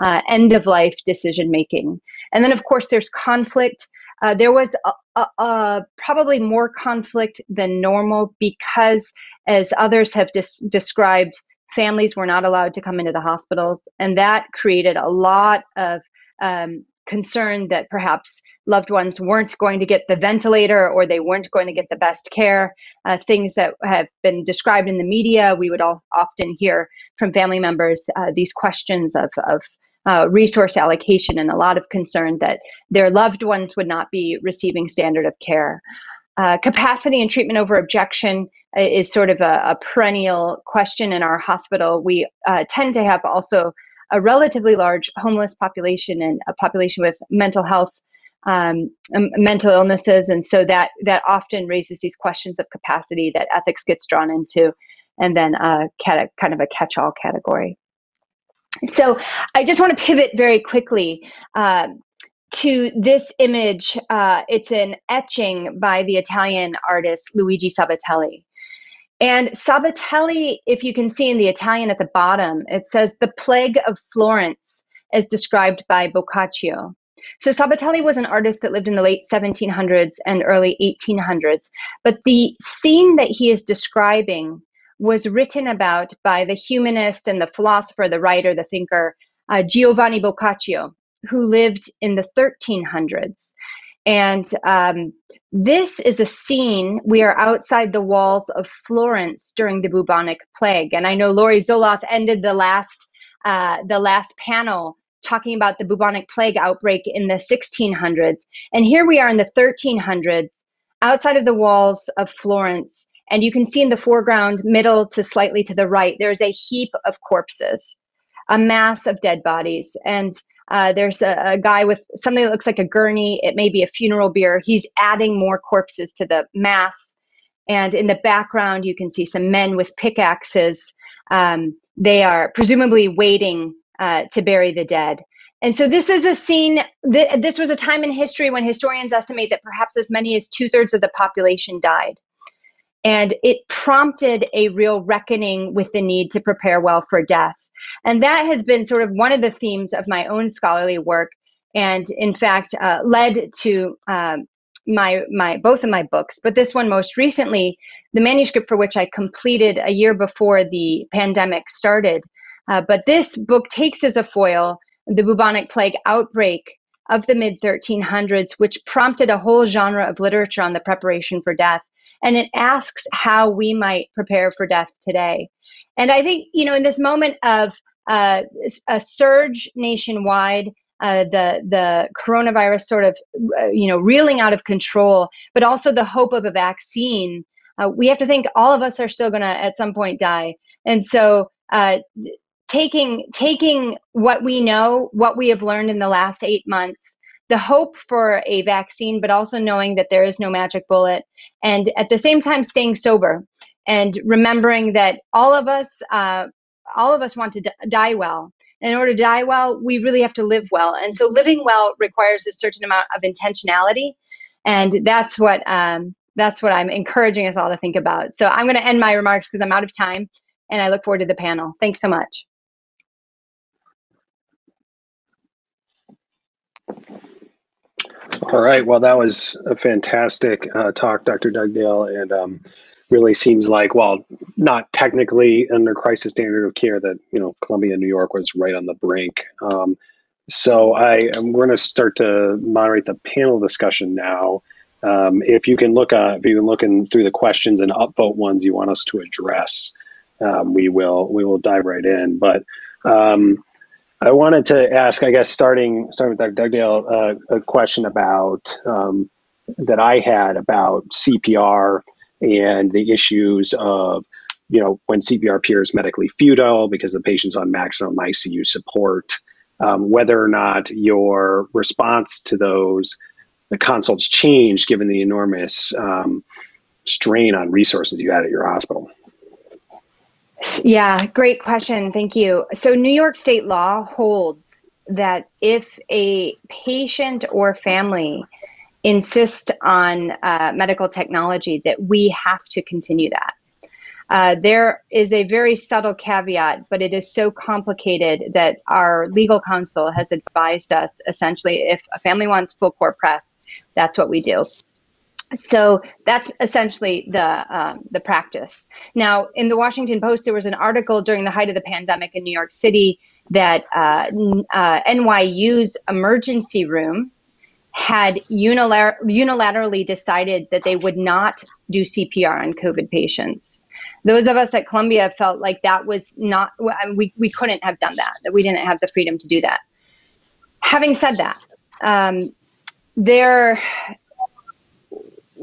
Speaker 9: uh, end of life decision making. And then, of course, there's conflict. Uh, there was a, a, a probably more conflict than normal because, as others have dis- described, families were not allowed to come into the hospitals, and that created a lot of um, concern that perhaps loved ones weren't going to get the ventilator or they weren't going to get the best care. Uh, things that have been described in the media, we would all often hear from family members uh, these questions of, of uh, resource allocation and a lot of concern that their loved ones would not be receiving standard of care. Uh, capacity and treatment over objection uh, is sort of a, a perennial question in our hospital. We uh, tend to have also a relatively large homeless population and a population with mental health um, mental illnesses. And so that that often raises these questions of capacity that ethics gets drawn into and then cat- kind of a catch-all category. So i just want to pivot very quickly uh, to this image. Uh, it's an etching by the italian artist luigi sabatelli and Sabatelli, if you can see in the Italian at the bottom, it says the plague of Florence as described by Boccaccio. So Sabatelli was an artist that lived in the late 1700s and early 1800s. But the scene that he is describing was written about by the humanist and the philosopher, the writer, the thinker, uh, Giovanni Boccaccio, who lived in the 1300s. And um, this is a scene. We are outside the walls of Florence during the bubonic plague, and I know Laurie Zoloth ended the last uh, the last panel talking about the bubonic plague outbreak in the 1600s, and here we are in the 1300s, outside of the walls of Florence, and you can see in the foreground, middle to slightly to the right, there's a heap of corpses, a mass of dead bodies, and uh, there's a, a, guy with something that looks like a gurney. It may be a funeral bier. He's adding more corpses to the mass. And in the background, you can see some men with pickaxes. Um, they are presumably waiting uh, to bury the dead. And so this is a scene, th- this was a time in history when historians estimate that perhaps as many as two thirds of the population died. And it prompted a real reckoning with the need to prepare well for death. And that has been sort of one of the themes of my own scholarly work, and in fact, uh, led to um, my my both of my books. But this one most recently, the manuscript for which I completed a year before the pandemic started. Uh, but this book takes as a foil the bubonic plague outbreak of the mid 1300s, which prompted a whole genre of literature on the preparation for death and it asks how we might prepare for death today. And I think, you know, in this moment of uh, a surge nationwide, uh, the the coronavirus sort of uh, you know reeling out of control, but also the hope of a vaccine. Uh, we have to think all of us are still going to at some point die, and so uh, taking taking what we know, what we have learned in the last eight months, the hope for a vaccine, but also knowing that there is no magic bullet. And at the same time, staying sober and remembering that all of us, uh, all of us want to die well. In order to die well, we really have to live well. And so living well requires a certain amount of intentionality. And that's what, um, that's what I'm encouraging us all to think about. So I'm going to end my remarks because I'm out of time and I look forward to the panel. Thanks so much.
Speaker 2: All right. Well, that was a fantastic uh, talk, Dr. Dugdale, and um, really seems like, well, not technically under crisis standard of care that you know Columbia, New York was right on the brink. Um, so I am going to start to moderate the panel discussion now. Um, if you can look, uh, if you can look in through the questions and upvote ones you want us to address, um, we will we will dive right in. But um, I wanted to ask, I guess, starting starting with Dr. Dugdale, uh, a question about um, that I had about CPR and the issues of you know when CPR appears medically futile because the patient's on maximum ICU support um, whether or not your response to those the consults changed given the enormous um, strain on resources you had at your hospital.
Speaker 9: Yeah, great question. Thank you. So, New York state law holds that if a patient or family insist on uh, medical technology, that we have to continue that. Uh, there is a very subtle caveat, but it is so complicated that our legal counsel has advised us essentially if a family wants full court press, that's what we do. So that's essentially the um, the practice. Now, in the Washington Post, there was an article during the height of the pandemic in New York City that uh, uh, NYU's emergency room had unilater- unilaterally decided that they would not do CPR on COVID patients those of us at Columbia felt like that was not, we, we couldn't have done that, that we didn't have the freedom to do that. Having said that, um, there,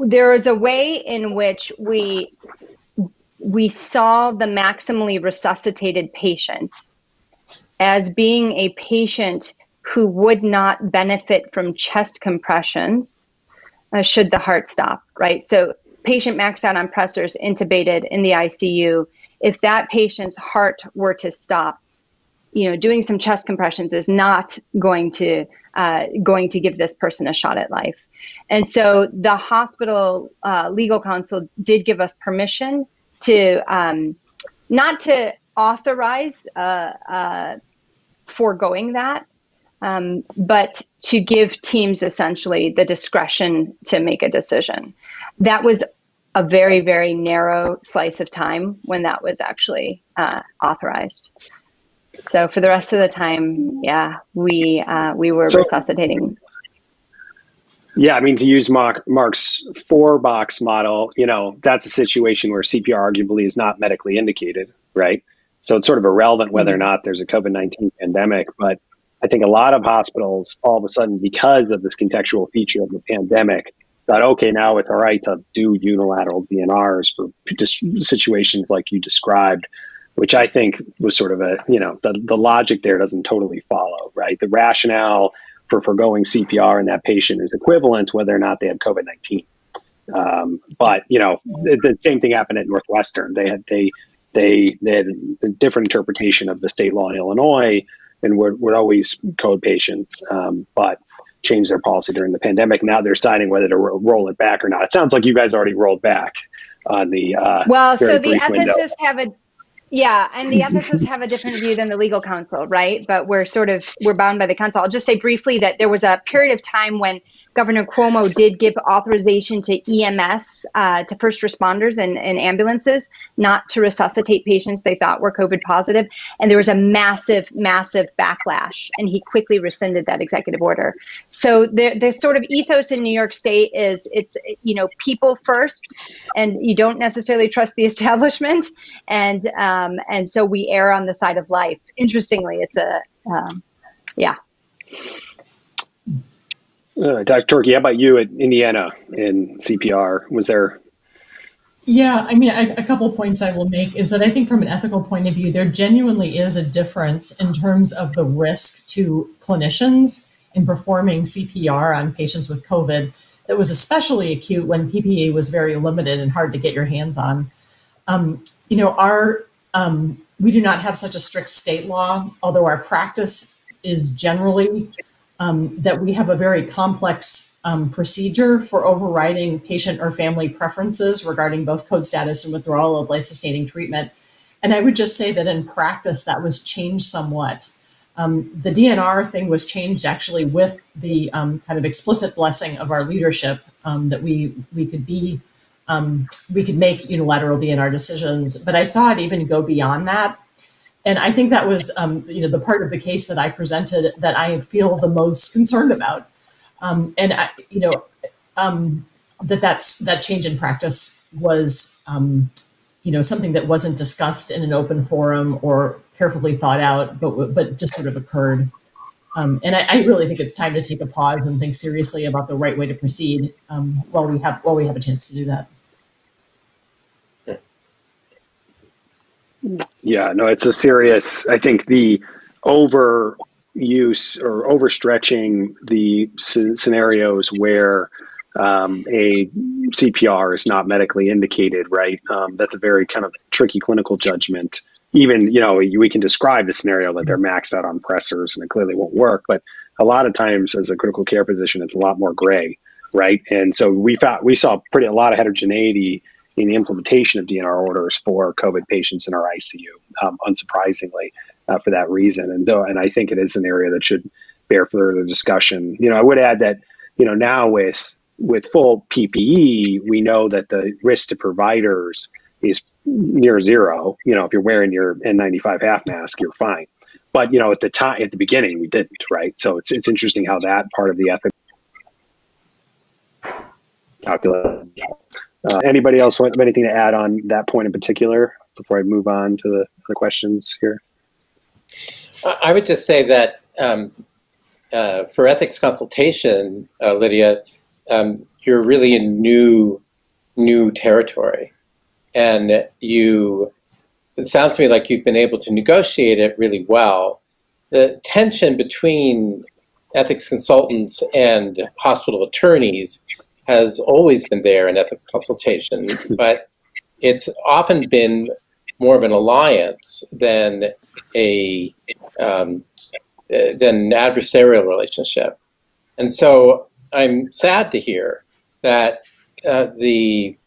Speaker 9: there is a way in which we, we saw the maximally resuscitated patient as being a patient who would not benefit from chest compressions uh, should the heart stop, right? So patient maxed out on pressors, intubated in the ICU, if that patient's heart were to stop, you know, doing some chest compressions is not going to uh, going to give this person a shot at life. And so the hospital uh, legal counsel did give us permission to um, not to authorize uh, uh foregoing that, um, but to give teams essentially the discretion to make a decision that was a very very narrow slice of time when that was actually uh, authorized. So for the rest of the time, yeah, we uh, we were so, resuscitating.
Speaker 2: Yeah, I mean to use Mark, Mark's four box model, you know, that's a situation where CPR arguably is not medically indicated, right? So it's sort of irrelevant whether or mm-hmm. not there's a COVID nineteen pandemic, but I think a lot of hospitals all of a sudden, because of this contextual feature of the pandemic, that okay now it's all right to do unilateral DNRs for situations like you described, which I think was sort of a you know the the logic there doesn't totally follow right. The rationale for foregoing CPR in that patient is equivalent whether or not they had COVID nineteen. Um, but you know the, the, same thing happened at Northwestern. They had they they they had a different interpretation of the state law in Illinois and would, would always code patients. Um, but changed their policy during the pandemic. Now they're deciding whether to ro- roll it back or not. It sounds like you guys already rolled back on the. Uh,
Speaker 9: well, so the ethicists have a. Yeah, and the ethicists have a different view than the legal counsel, right? But we're sort of we're bound by the counsel. I'll just say briefly that there was a period of time when Governor Cuomo did give authorization to EMS, uh, to first responders and, and, ambulances, not to resuscitate patients they thought were COVID positive. And there was a massive, massive backlash, and he quickly rescinded that executive order. So the, the sort of ethos in New York State is it's, you know, people first, and you don't necessarily trust the establishment. And, um, and so we err on the side of life. Interestingly, it's a, um, yeah.
Speaker 2: Uh, Dr. Torke, how about you at Indiana in CPR? Was there?
Speaker 7: Yeah, I mean, I, a couple points I will make is that I think from an ethical point of view, there genuinely is a difference in terms of the risk to clinicians in performing CPR on patients with COVID that was especially acute when PPE was very limited and hard to get your hands on. Um, you know, our um, we do not have such a strict state law, although our practice is generally um, that we have a very complex um, procedure for overriding patient or family preferences regarding both code status and withdrawal of life sustaining treatment. And I would just say that in practice, that was changed somewhat. Um, the DNR thing was changed actually with the um, kind of explicit blessing of our leadership um, that we we could be um, we could make unilateral DNR decisions. But I saw it even go beyond that and I think that was, um, you know, the part of the case that I presented that I feel the most concerned about. Um, and I, you know, um, that that's that change in practice was, um, you know, something that wasn't discussed in an open forum or carefully thought out, but but just sort of occurred. Um, and I, I, really think it's time to take a pause and think seriously about the right way to proceed um, while we have while we have a chance to do that.
Speaker 2: Yeah, no, it's a serious. I think the overuse or overstretching the c- scenarios where um, a CPR is not medically indicated, right? Um, that's a very kind of tricky clinical judgment. Even, you know, we can describe the scenario that they're maxed out on pressors and it clearly won't work. But a lot of times, as a critical care physician, it's a lot more gray, right? And so we found we saw pretty a lot of heterogeneity in the implementation of DNR orders for COVID patients in our ICU, um, unsurprisingly, uh, for that reason. And though, and I think it is an area that should bear further discussion. You know, I would add that you know now with with full PPE, we know that the risk to providers is near zero. You know, if you're wearing your N95 half mask, you're fine. But you know, at the time, at the beginning, we didn't, right? So it's it's interesting how that part of the ethics calculus uh, anybody else want anything to add on that point in particular before I move on to the, the questions here?
Speaker 3: I would just say that um, uh, for ethics consultation, uh, Lydia, um, you're really in new new territory, and you. It sounds to me like you've been able to negotiate it really well. The tension between ethics consultants and hospital attorneys has always been there in ethics consultation, but it's often been more of an alliance than a um, than an adversarial relationship. And so I'm sad to hear that uh, the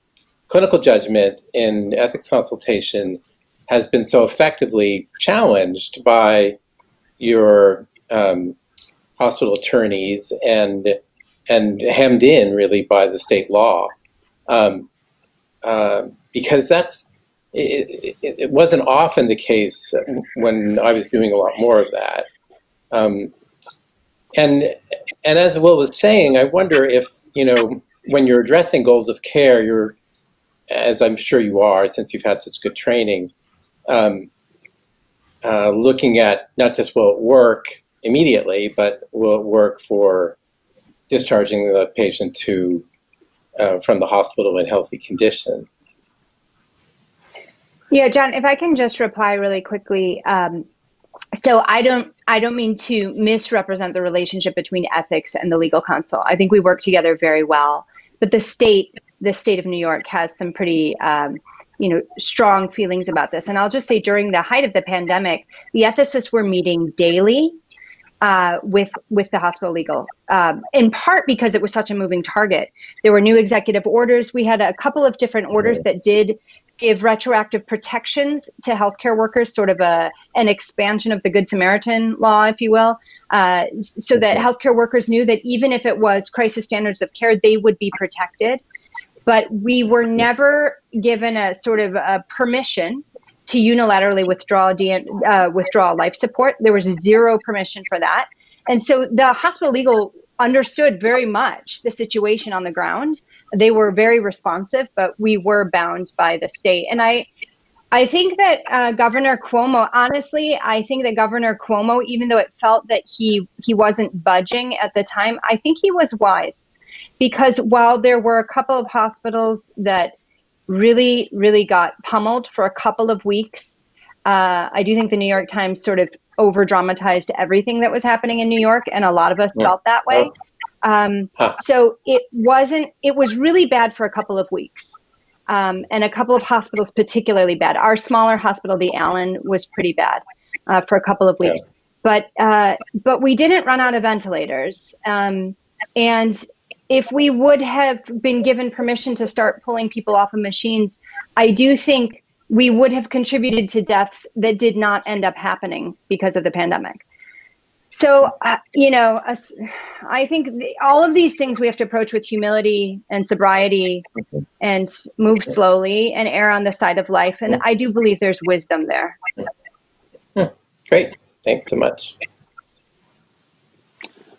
Speaker 3: clinical judgment in ethics consultation has been so effectively challenged by your um, hospital attorneys and and hemmed in really by the state law, um, uh, because that's it, it, it, wasn't often the case when I was doing a lot more of that. Um, and and as Will was saying, I wonder if you know when you're addressing goals of care, you're as I'm sure you are since you've had such good training, um, uh, looking at not just will it work immediately, but will it work for discharging the patient to uh, from the hospital in healthy condition.
Speaker 9: Yeah, John, if I can just reply really quickly. Um, so I don't I don't mean to misrepresent the relationship between ethics and the legal counsel. I think we work together very well. But the state the state of New York has some pretty um, you know strong feelings about this. And I'll just say during the height of the pandemic, the ethicists were meeting daily uh, with with the hospital legal, um, in part because it was such a moving target. There were new executive orders. We had a couple of different orders that did give retroactive protections to healthcare workers, sort of a an expansion of the Good Samaritan law, if you will, uh, so that healthcare workers knew that even if it was crisis standards of care, they would be protected. But we were never given a sort of a permission to unilaterally withdraw uh, withdraw life support. There was zero permission for that, and so the hospital legal understood very much the situation on the ground. They were very responsive, but we were bound by the state, and I. I think that uh, Governor Cuomo, honestly, I think that Governor Cuomo, even though it felt that he he wasn't budging at the time, I think he was wise, because while there were a couple of hospitals that really, really got pummeled for a couple of weeks. Uh, I do think the New York Times sort of over dramatized everything that was happening in New York, and a lot of us yeah. felt that way. Um, huh. So it wasn't, it was really bad for a couple of weeks. Um, and a couple of hospitals particularly bad. Our smaller hospital, the Allen, was pretty bad uh, for a couple of weeks. Yeah. But uh, but we didn't run out of ventilators, um, and if we would have been given permission to start pulling people off of machines, I do think we would have contributed to deaths that did not end up happening because of the pandemic. So, uh, you know, uh, I think the, all of these things we have to approach with humility and sobriety and move slowly and err on the side of life. And I do believe there's wisdom there.
Speaker 3: Hmm. Great. Thanks so much.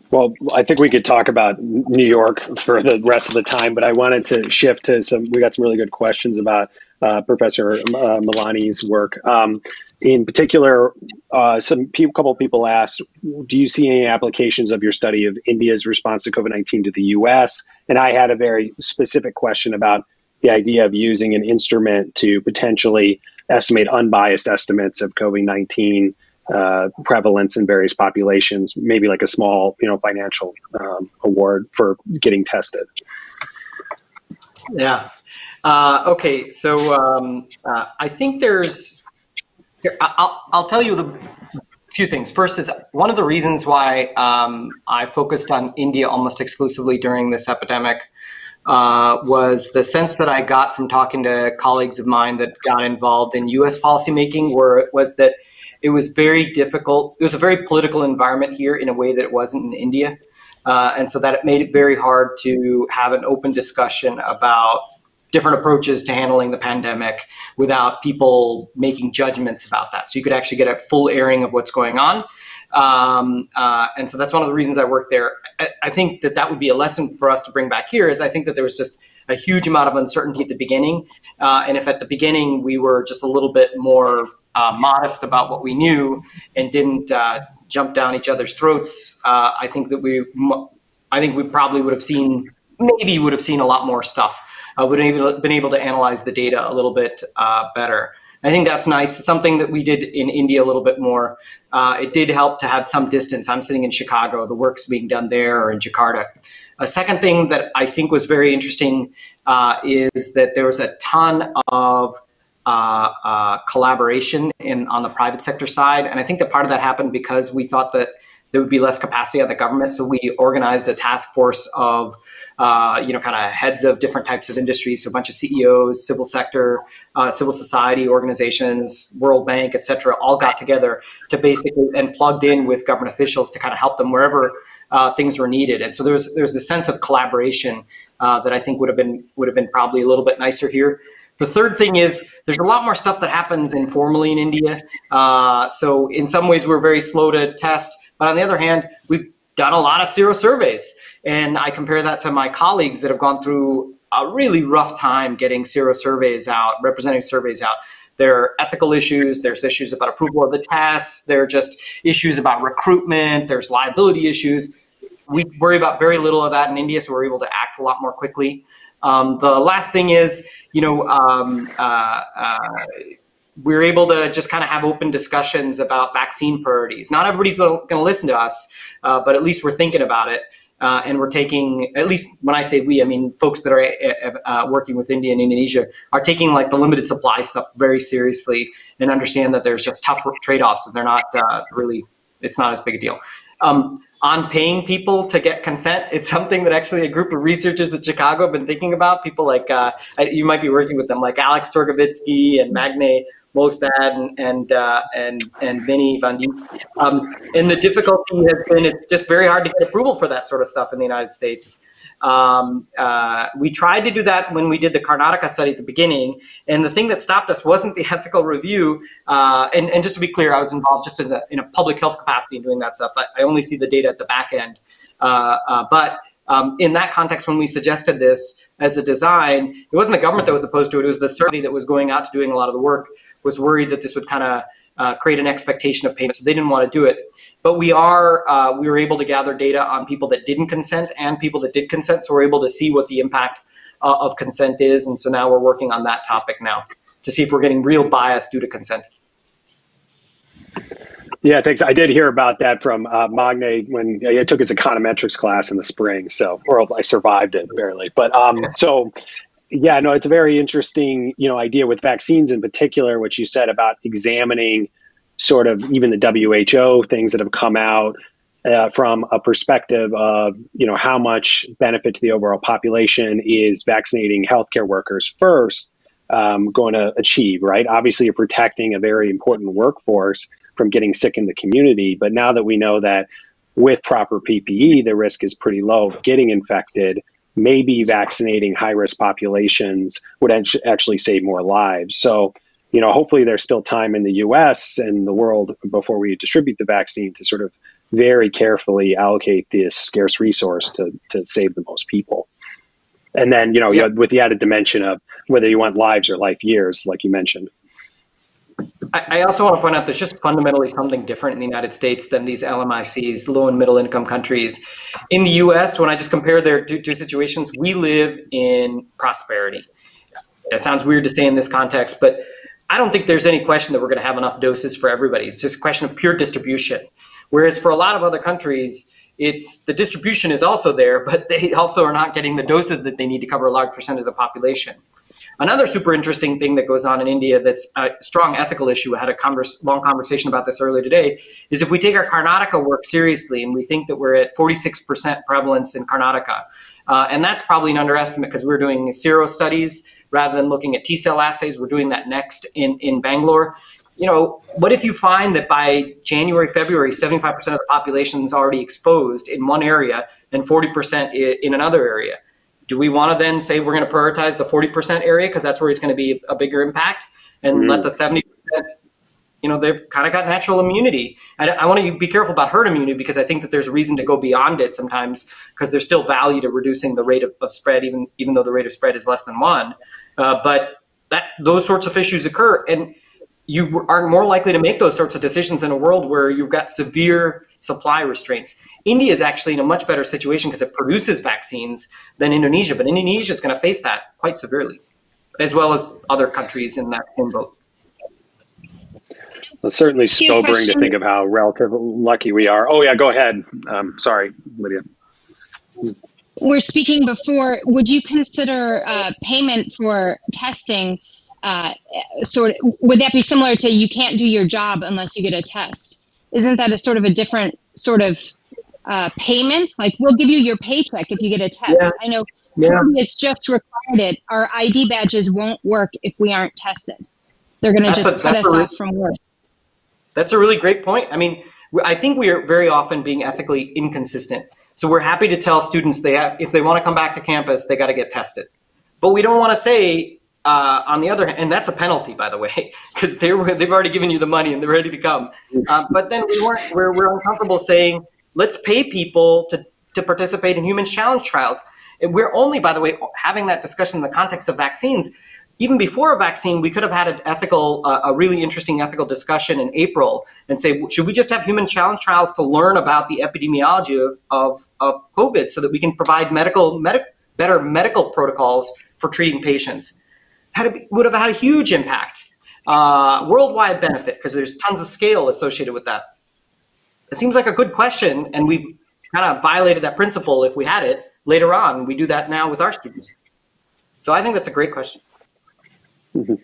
Speaker 2: Well, I think we could talk about New York for the rest of the time, but I wanted to shift to some. We got some really good questions about uh, Professor uh, Malani's work. Um, in particular, uh, some pe- couple of people asked, "Do you see any applications of your study of India's response to COVID nineteen to the U.S.?" And I had a very specific question about the idea of using an instrument to potentially estimate unbiased estimates of COVID nineteen uh, prevalence in various populations, maybe like a small, you know, financial um, award for getting tested.
Speaker 8: Yeah. Uh, okay. So um, uh, I think there's. I'll I'll tell you the few things. First is one of the reasons why um, I focused on India almost exclusively during this epidemic. Uh, was the sense that I got from talking to colleagues of mine that got involved in U.S. policymaking, where it was that it was very difficult. It was a very political environment here in a way that it wasn't in India. Uh, and so that it made it very hard to have an open discussion about different approaches to handling the pandemic without people making judgments about that. So you could actually get a full airing of what's going on. Um, uh, and so that's one of the reasons I work there. I, I, think that that would be a lesson for us to bring back here. Is I think that there was just a huge amount of uncertainty at the beginning, uh, and if at the beginning we were just a little bit more uh, modest about what we knew and didn't uh, jump down each other's throats, uh, I think that we, I think we probably would have seen, maybe would have seen a lot more stuff. Uh, would have been able, to analyze the data a little bit uh, better. I think that's nice. It's something that we did in India a little bit more. Uh, it did help to have some distance. I'm sitting in Chicago. The work's being done there or in Jakarta. A second thing that I think was very interesting uh, is that there was a ton of uh, uh, collaboration in on the private sector side, and I think that part of that happened because we thought that there would be less capacity on the government, so we organized a task force of uh, you know, kind of heads of different types of industries, so a bunch of CEOs, civil sector, uh, civil society organizations, World Bank, et cetera, all got together to basically and plugged in with government officials to kind of help them wherever uh, things were needed. And so there's there's the sense of collaboration uh, that I think would have been would have been probably a little bit nicer here. The third thing is there's a lot more stuff that happens informally in India. Uh, so in some ways we're very slow to test, but on the other hand, we've done a lot of sero surveys, and I compare that to my colleagues that have gone through a really rough time getting sero surveys out, representative surveys out. There are ethical issues. There's issues about approval of the tests. There are just issues about recruitment. There's liability issues. We worry about very little of that in India, so we're able to act a lot more quickly. Um, the last thing is, you know, um, uh, uh, we're able to just kind of have open discussions about vaccine priorities. Not everybody's going to listen to us, uh, but at least we're thinking about it. Uh, and we're taking, at least when I say we, I mean folks that are uh, uh, working with India and Indonesia are taking like the limited supply stuff very seriously and understand that there's just tough trade-offs and they're not uh, really, it's not as big a deal. Um, on paying people to get consent, it's something that actually a group of researchers at Chicago have been thinking about. People like, uh, you might be working with them, like Alex Torgovitsky and Magne Mogstad and and uh, and and Vinny Van Um, and the difficulty has been it's just very hard to get approval for that sort of stuff in the United States. Um, uh, we tried to do that when we did the Karnataka study at the beginning, and the thing that stopped us wasn't the ethical review. Uh, and, and, just to be clear, I was involved just as a, in a public health capacity in doing that stuff. I, I only see the data at the back end, uh, uh but um, in that context, when we suggested this as a design, it wasn't the government that was opposed to it; it was the survey that was going out to doing a lot of the work was worried that this would kind of uh, create an expectation of payment, so they didn't want to do it. But we are uh, we were able to gather data on people that didn't consent and people that did consent, so we're able to see what the impact uh, of consent is, and so now we're working on that topic now to see if we're getting real bias due to consent.
Speaker 2: Yeah, thanks. I did hear about that from uh, Magne when I took his econometrics class in the spring. So, or I survived it barely. But um, so yeah, no, it's a very interesting, you know, idea with vaccines in particular, which you said about examining sort of even the WHO things that have come out uh, from a perspective of, you know, how much benefit to the overall population is vaccinating healthcare workers first um, going to achieve, right? Obviously, you're protecting a very important workforce from getting sick in the community. But now that we know that with proper PPE, the risk is pretty low of getting infected maybe vaccinating high risk populations would actually save more lives. So you know, hopefully there's still time in the US and the world before we distribute the vaccine to sort of very carefully allocate this scarce resource to, to save the most people. And then, you know, yep. with the added dimension of whether you want lives or life years, like you mentioned.
Speaker 8: I also want to point out there's just fundamentally something different in the United States than these LMICs, low and middle income countries. In the US, when I just compare their two, two situations, we live in prosperity. That sounds weird to say in this context, but I don't think there's any question that we're going to have enough doses for everybody. It's just a question of pure distribution. Whereas for a lot of other countries, it's the distribution is also there, but they also are not getting the doses that they need to cover a large percent of the population. Another super interesting thing that goes on in India that's a strong ethical issue, I had a converse, long conversation about this earlier today, is if we take our Karnataka work seriously and we think that we're at 46% prevalence in Karnataka, uh, and that's probably an underestimate because we're doing sero studies rather than looking at T cell assays. We're doing that next in, in Bangalore. You know, what if you find that by January, February, 75% of the population is already exposed in one area and 40% in another area? Do we want to then say we're going to prioritize the 40% area because that's where it's going to be a bigger impact and mm-hmm. let the 70% you know they've kind of got natural immunity I, I want to be careful about herd immunity because i think that there's a reason to go beyond it sometimes because there's still value to reducing the rate of, of spread even even though the rate of spread is less than one uh, but that those sorts of issues occur and you are more likely to make those sorts of decisions in a world where you've got severe supply restraints. India is actually in a much better situation because it produces vaccines than Indonesia, but Indonesia is going to face that quite severely, as well as other countries in that same boat.
Speaker 2: Well, certainly sobering to think of how relatively lucky we are. Oh yeah, go ahead. Um, sorry, Lydia.
Speaker 10: We're speaking before. Would you consider uh, payment for testing? Uh, sort of, would that be similar to you can't do your job unless you get a test? isn't that a sort of a different sort of uh, payment? Like we'll give you your paycheck if you get a test. Yeah. I know yeah. has just required it. Our ID badges won't work if we aren't tested. They're going to just a, cut us really, off from work.
Speaker 8: That's a really great point. I mean, I think we are very often being ethically inconsistent. So we're happy to tell students they have, if they want to come back to campus, they got to get tested. But we don't want to say uh, on the other hand, and that's a penalty, by the way, because they were they've already given you the money and they're ready to come. Uh, but then we weren't we're, we're uncomfortable saying let's pay people to to participate in human challenge trials. We're only, by the way, having that discussion in the context of vaccines. Even before a vaccine, we could have had an ethical, uh, a really interesting ethical discussion in April and say, should we just have human challenge trials to learn about the epidemiology of, of, of COVID so that we can provide medical, medic, better medical protocols for treating patients? had a, would have had a huge impact, uh, worldwide benefit because there's tons of scale associated with that. It seems like a good question, and we've kind of violated that principle if we had it later on. We do that now with our students. So I think that's a great question.
Speaker 2: Mm-hmm.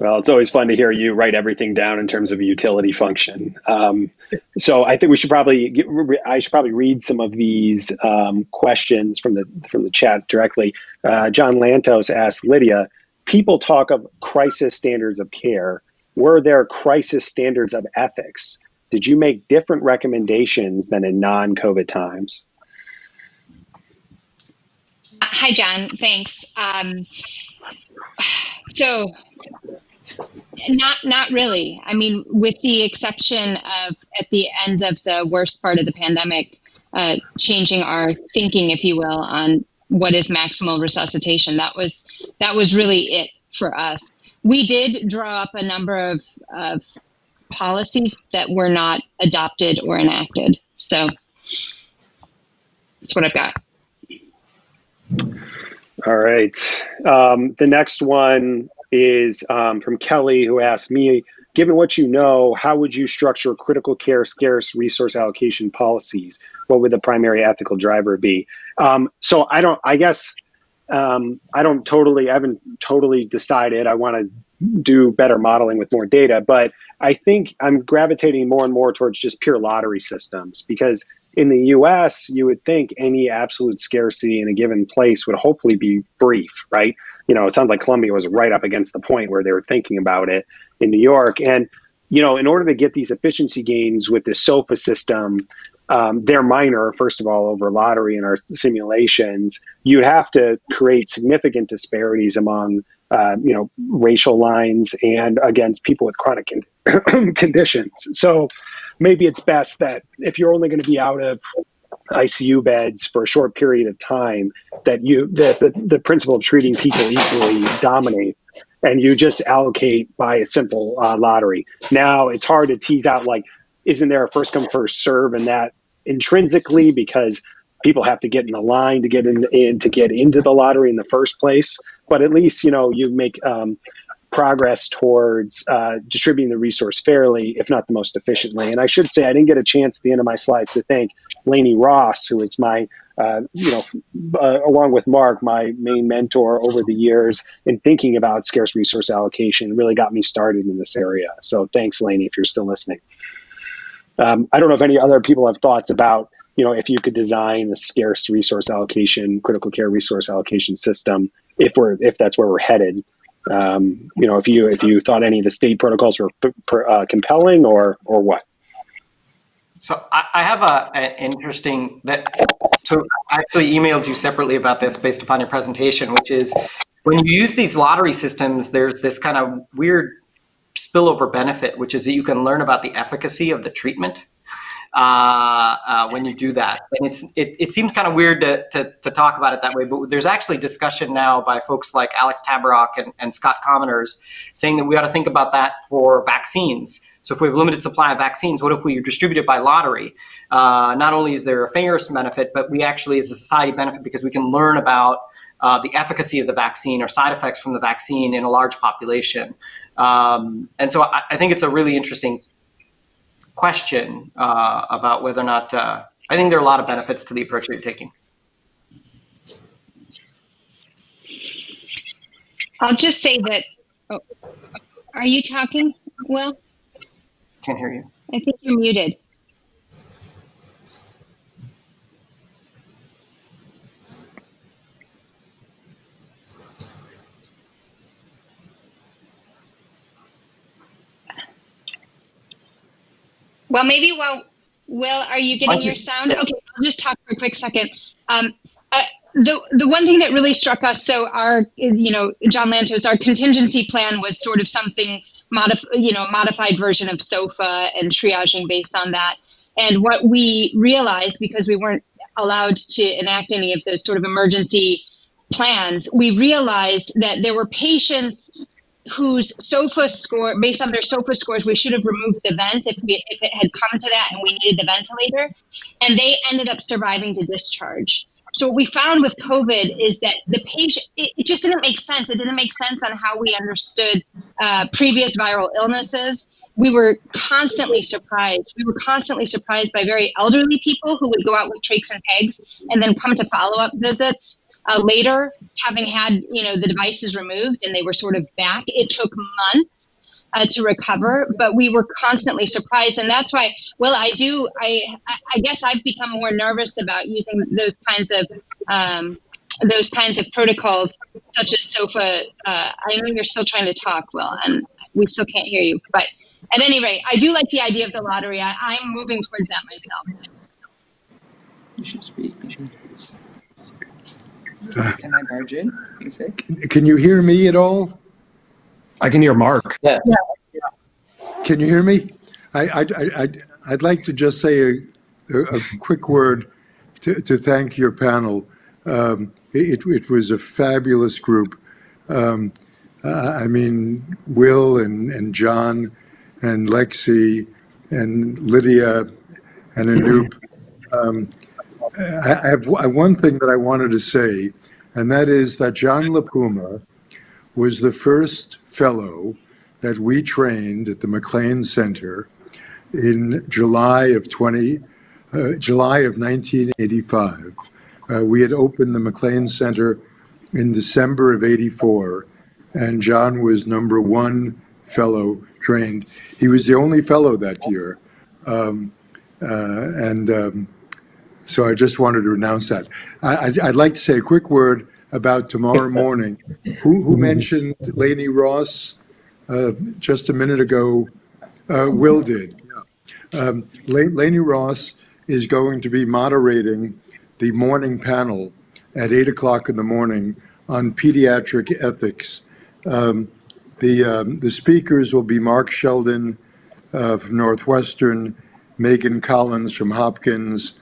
Speaker 2: Well, it's always fun to hear you write everything down in terms of a utility function. Um, so I think we should probably get, I should probably read some of these um, questions from the from the chat directly. Uh, John Lantos asked Lydia, "People talk of crisis standards of care. Were there crisis standards of ethics? Did you make different recommendations than in non-COVID times?"
Speaker 10: Hi, John. Thanks. Um, so not not really. I mean, with the exception of at the end of the worst part of the pandemic, uh, changing our thinking, if you will, on what is maximal resuscitation. That was that was really it for us. We did draw up a number of, of policies that were not adopted or enacted. So that's what I've got.
Speaker 2: All right. Um, the next one is um, from Kelly, who asked me, given what you know, how would you structure critical care scarce resource allocation policies? What would the primary ethical driver be? Um, so I don't, I guess, um, I don't totally, I haven't totally decided. I want to do better modeling with more data, but I think I'm gravitating more and more towards just pure lottery systems because in the US, you would think any absolute scarcity in a given place would hopefully be brief, right? you know, it sounds like Columbia was right up against the point where they were thinking about it in New York. And, you know, in order to get these efficiency gains with the SOFA system, um, they're minor, first of all, over lottery in our simulations. you'd have to create significant disparities among uh, you know, racial lines and against people with chronic con- conditions. So maybe it's best that if you're only going to be out of ICU beds for a short period of time, that you that the, the principle of treating people equally dominates, and you just allocate by a simple uh, lottery. Now it's hard to tease out like, isn't there a first come first serve in that intrinsically because people have to get in the line to get in, in to get into the lottery in the first place. But at least you know you make um, progress towards uh, distributing the resource fairly, if not the most efficiently. And I should say I didn't get a chance at the end of my slides to thank Lainie Ross, who is my uh, you know, uh, along with Mark, my main mentor over the years in thinking about scarce resource allocation, really got me started in this area. So thanks, Lainie, if you're still listening. Um, I don't know if any other people have thoughts about you know, if you could design a scarce resource allocation, critical care resource allocation system, if we're if that's where we're headed, um, you know, if you if you thought any of the state protocols were uh, compelling or or what.
Speaker 8: So I, I have a, an interesting that. So I actually emailed you separately about this based upon your presentation, which is when you use these lottery systems, there's this kind of weird spillover benefit, which is that you can learn about the efficacy of the treatment uh, uh, when you do that. And it's it, it seems kind of weird to, to, to, talk about it that way, but there's actually discussion now by folks like Alex Tabarrok and, and Scott Kominers saying that we ought to think about that for vaccines. So if we have limited supply of vaccines, what if we distribute it by lottery? Uh, not only is there a fairness benefit, but we actually, as a society, benefit because we can learn about uh, the efficacy of the vaccine or side effects from the vaccine in a large population. Um, and so I, I, think it's a really interesting question uh, about whether or not uh, I think there are a lot of benefits to the approach you're taking.
Speaker 10: I'll just say that. Oh, are you talking, Will?
Speaker 8: Can't hear you.
Speaker 10: I think you're muted. Well, maybe while Will, are you getting your sound? Okay, I'll just talk for a quick second. Um, uh, the the one thing that really struck us, so our you know John Lantos, our contingency plan was sort of something modif- you know modified version of SOFA and triaging based on that. And what we realized because we weren't allowed to enact any of those sort of emergency plans, we realized that there were patients whose SOFA score, based on their SOFA scores, we should have removed the vent if, we, if it had come to that and we needed the ventilator. And they ended up surviving to discharge. So what we found with COVID is that the patient, it, it just didn't make sense. It didn't make sense on how we understood uh, previous viral illnesses. We were constantly surprised. We were constantly surprised by very elderly people who would go out with trachs and pegs and then come to follow-up visits uh, later, having had you know the devices removed and they were sort of back, it took months uh, to recover, but we were constantly surprised, and that's why. Well, I do. I I guess I've become more nervous about using those kinds of. Um, those kinds of protocols, such as SOFA. Uh, I know you're still trying to talk, Will, and we still can't hear you. But at any rate, I do like the idea of the lottery. I, I'm moving towards that myself.
Speaker 11: You should speak. You should. Can I barge in?
Speaker 1: Can you hear me at all?
Speaker 12: I can hear Mark.
Speaker 3: Yeah.
Speaker 1: Can you hear me? I, I, I, I'd like to just say a, a, a quick word to, to thank your panel. Um, it, it was a fabulous group. Um, uh, I mean, Will and, and John and Lexi and Lydia and Anup. Um, I have one thing that I wanted to say, and that is that John La Puma was the first fellow that we trained at the MacLean Center in July of 20, uh, July of 1985. Uh, we had opened the MacLean Center in December of 84, and John was number one fellow trained. He was the only fellow that year. Um, uh, and um, so I just wanted to announce that. I, would like to say a quick word about tomorrow morning. who, who mentioned Lainie Ross uh, just a minute ago? Uh, Will did. Um, Lainie Ross is going to be moderating the morning panel at 8 o'clock in the morning on pediatric ethics. Um, the um, the speakers will be Mark Sheldon uh, from Northwestern, Megan Collins from Hopkins,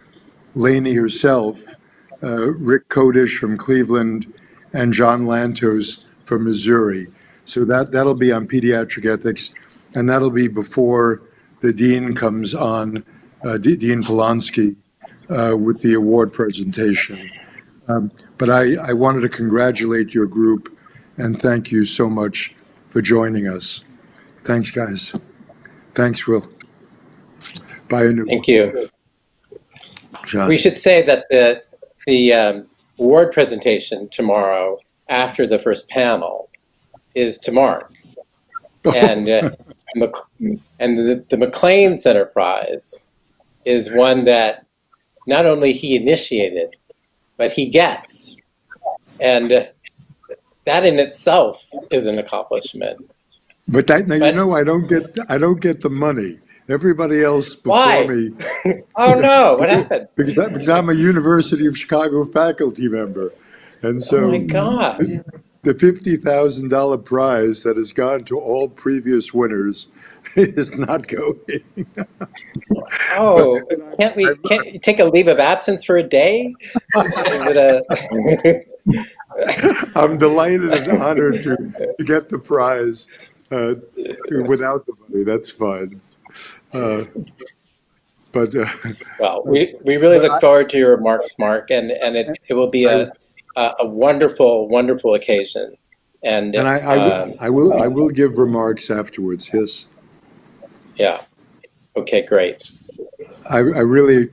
Speaker 1: Lainie herself, uh, Rick Kodish from Cleveland, and John Lantos from Missouri. So that that'll be on pediatric ethics, and that'll be before the dean comes on, uh, D- Dean Polonsky, uh, with the award presentation. Um, but I, I wanted to congratulate your group and thank you so much for joining us. Thanks, guys. Thanks, Will. Bye, Anu.
Speaker 3: Thank you.
Speaker 1: John.
Speaker 3: We should say that the the um, award presentation tomorrow after the first panel is to Mark, and uh, and the, the MacLean Center Prize is one that not only he initiated, but he gets, and uh, that in itself is an accomplishment.
Speaker 1: But that, now, you know, I don't get, I don't get the money. Everybody else before
Speaker 3: Why?
Speaker 1: me.
Speaker 3: Oh no! What happened?
Speaker 1: Because, because I'm a University of Chicago faculty member. And so.
Speaker 3: Oh my God!
Speaker 1: The fifty thousand dollar prize that has gone to all previous winners is not going.
Speaker 3: Oh, can't we can't take a leave of absence for a day? Is it a?
Speaker 1: I'm delighted and honored to, to get the prize uh, without the money. That's fine. Uh, but uh,
Speaker 3: Well, we, we really look forward to your remarks, Mark, and, and it, it will be a, a, a wonderful, wonderful occasion. And,
Speaker 1: and I, I,
Speaker 3: um,
Speaker 1: will, I will I will give remarks afterwards. Yes,
Speaker 3: yeah. Okay, great.
Speaker 1: I, I really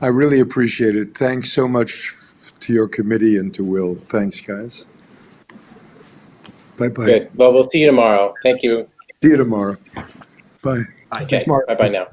Speaker 1: I really appreciate it. Thanks so much to your committee and to Will. Thanks, guys. Bye bye.
Speaker 3: Good. Well, we'll see you tomorrow. Thank you.
Speaker 1: See you tomorrow. Bye.
Speaker 3: Okay. Bye bye now.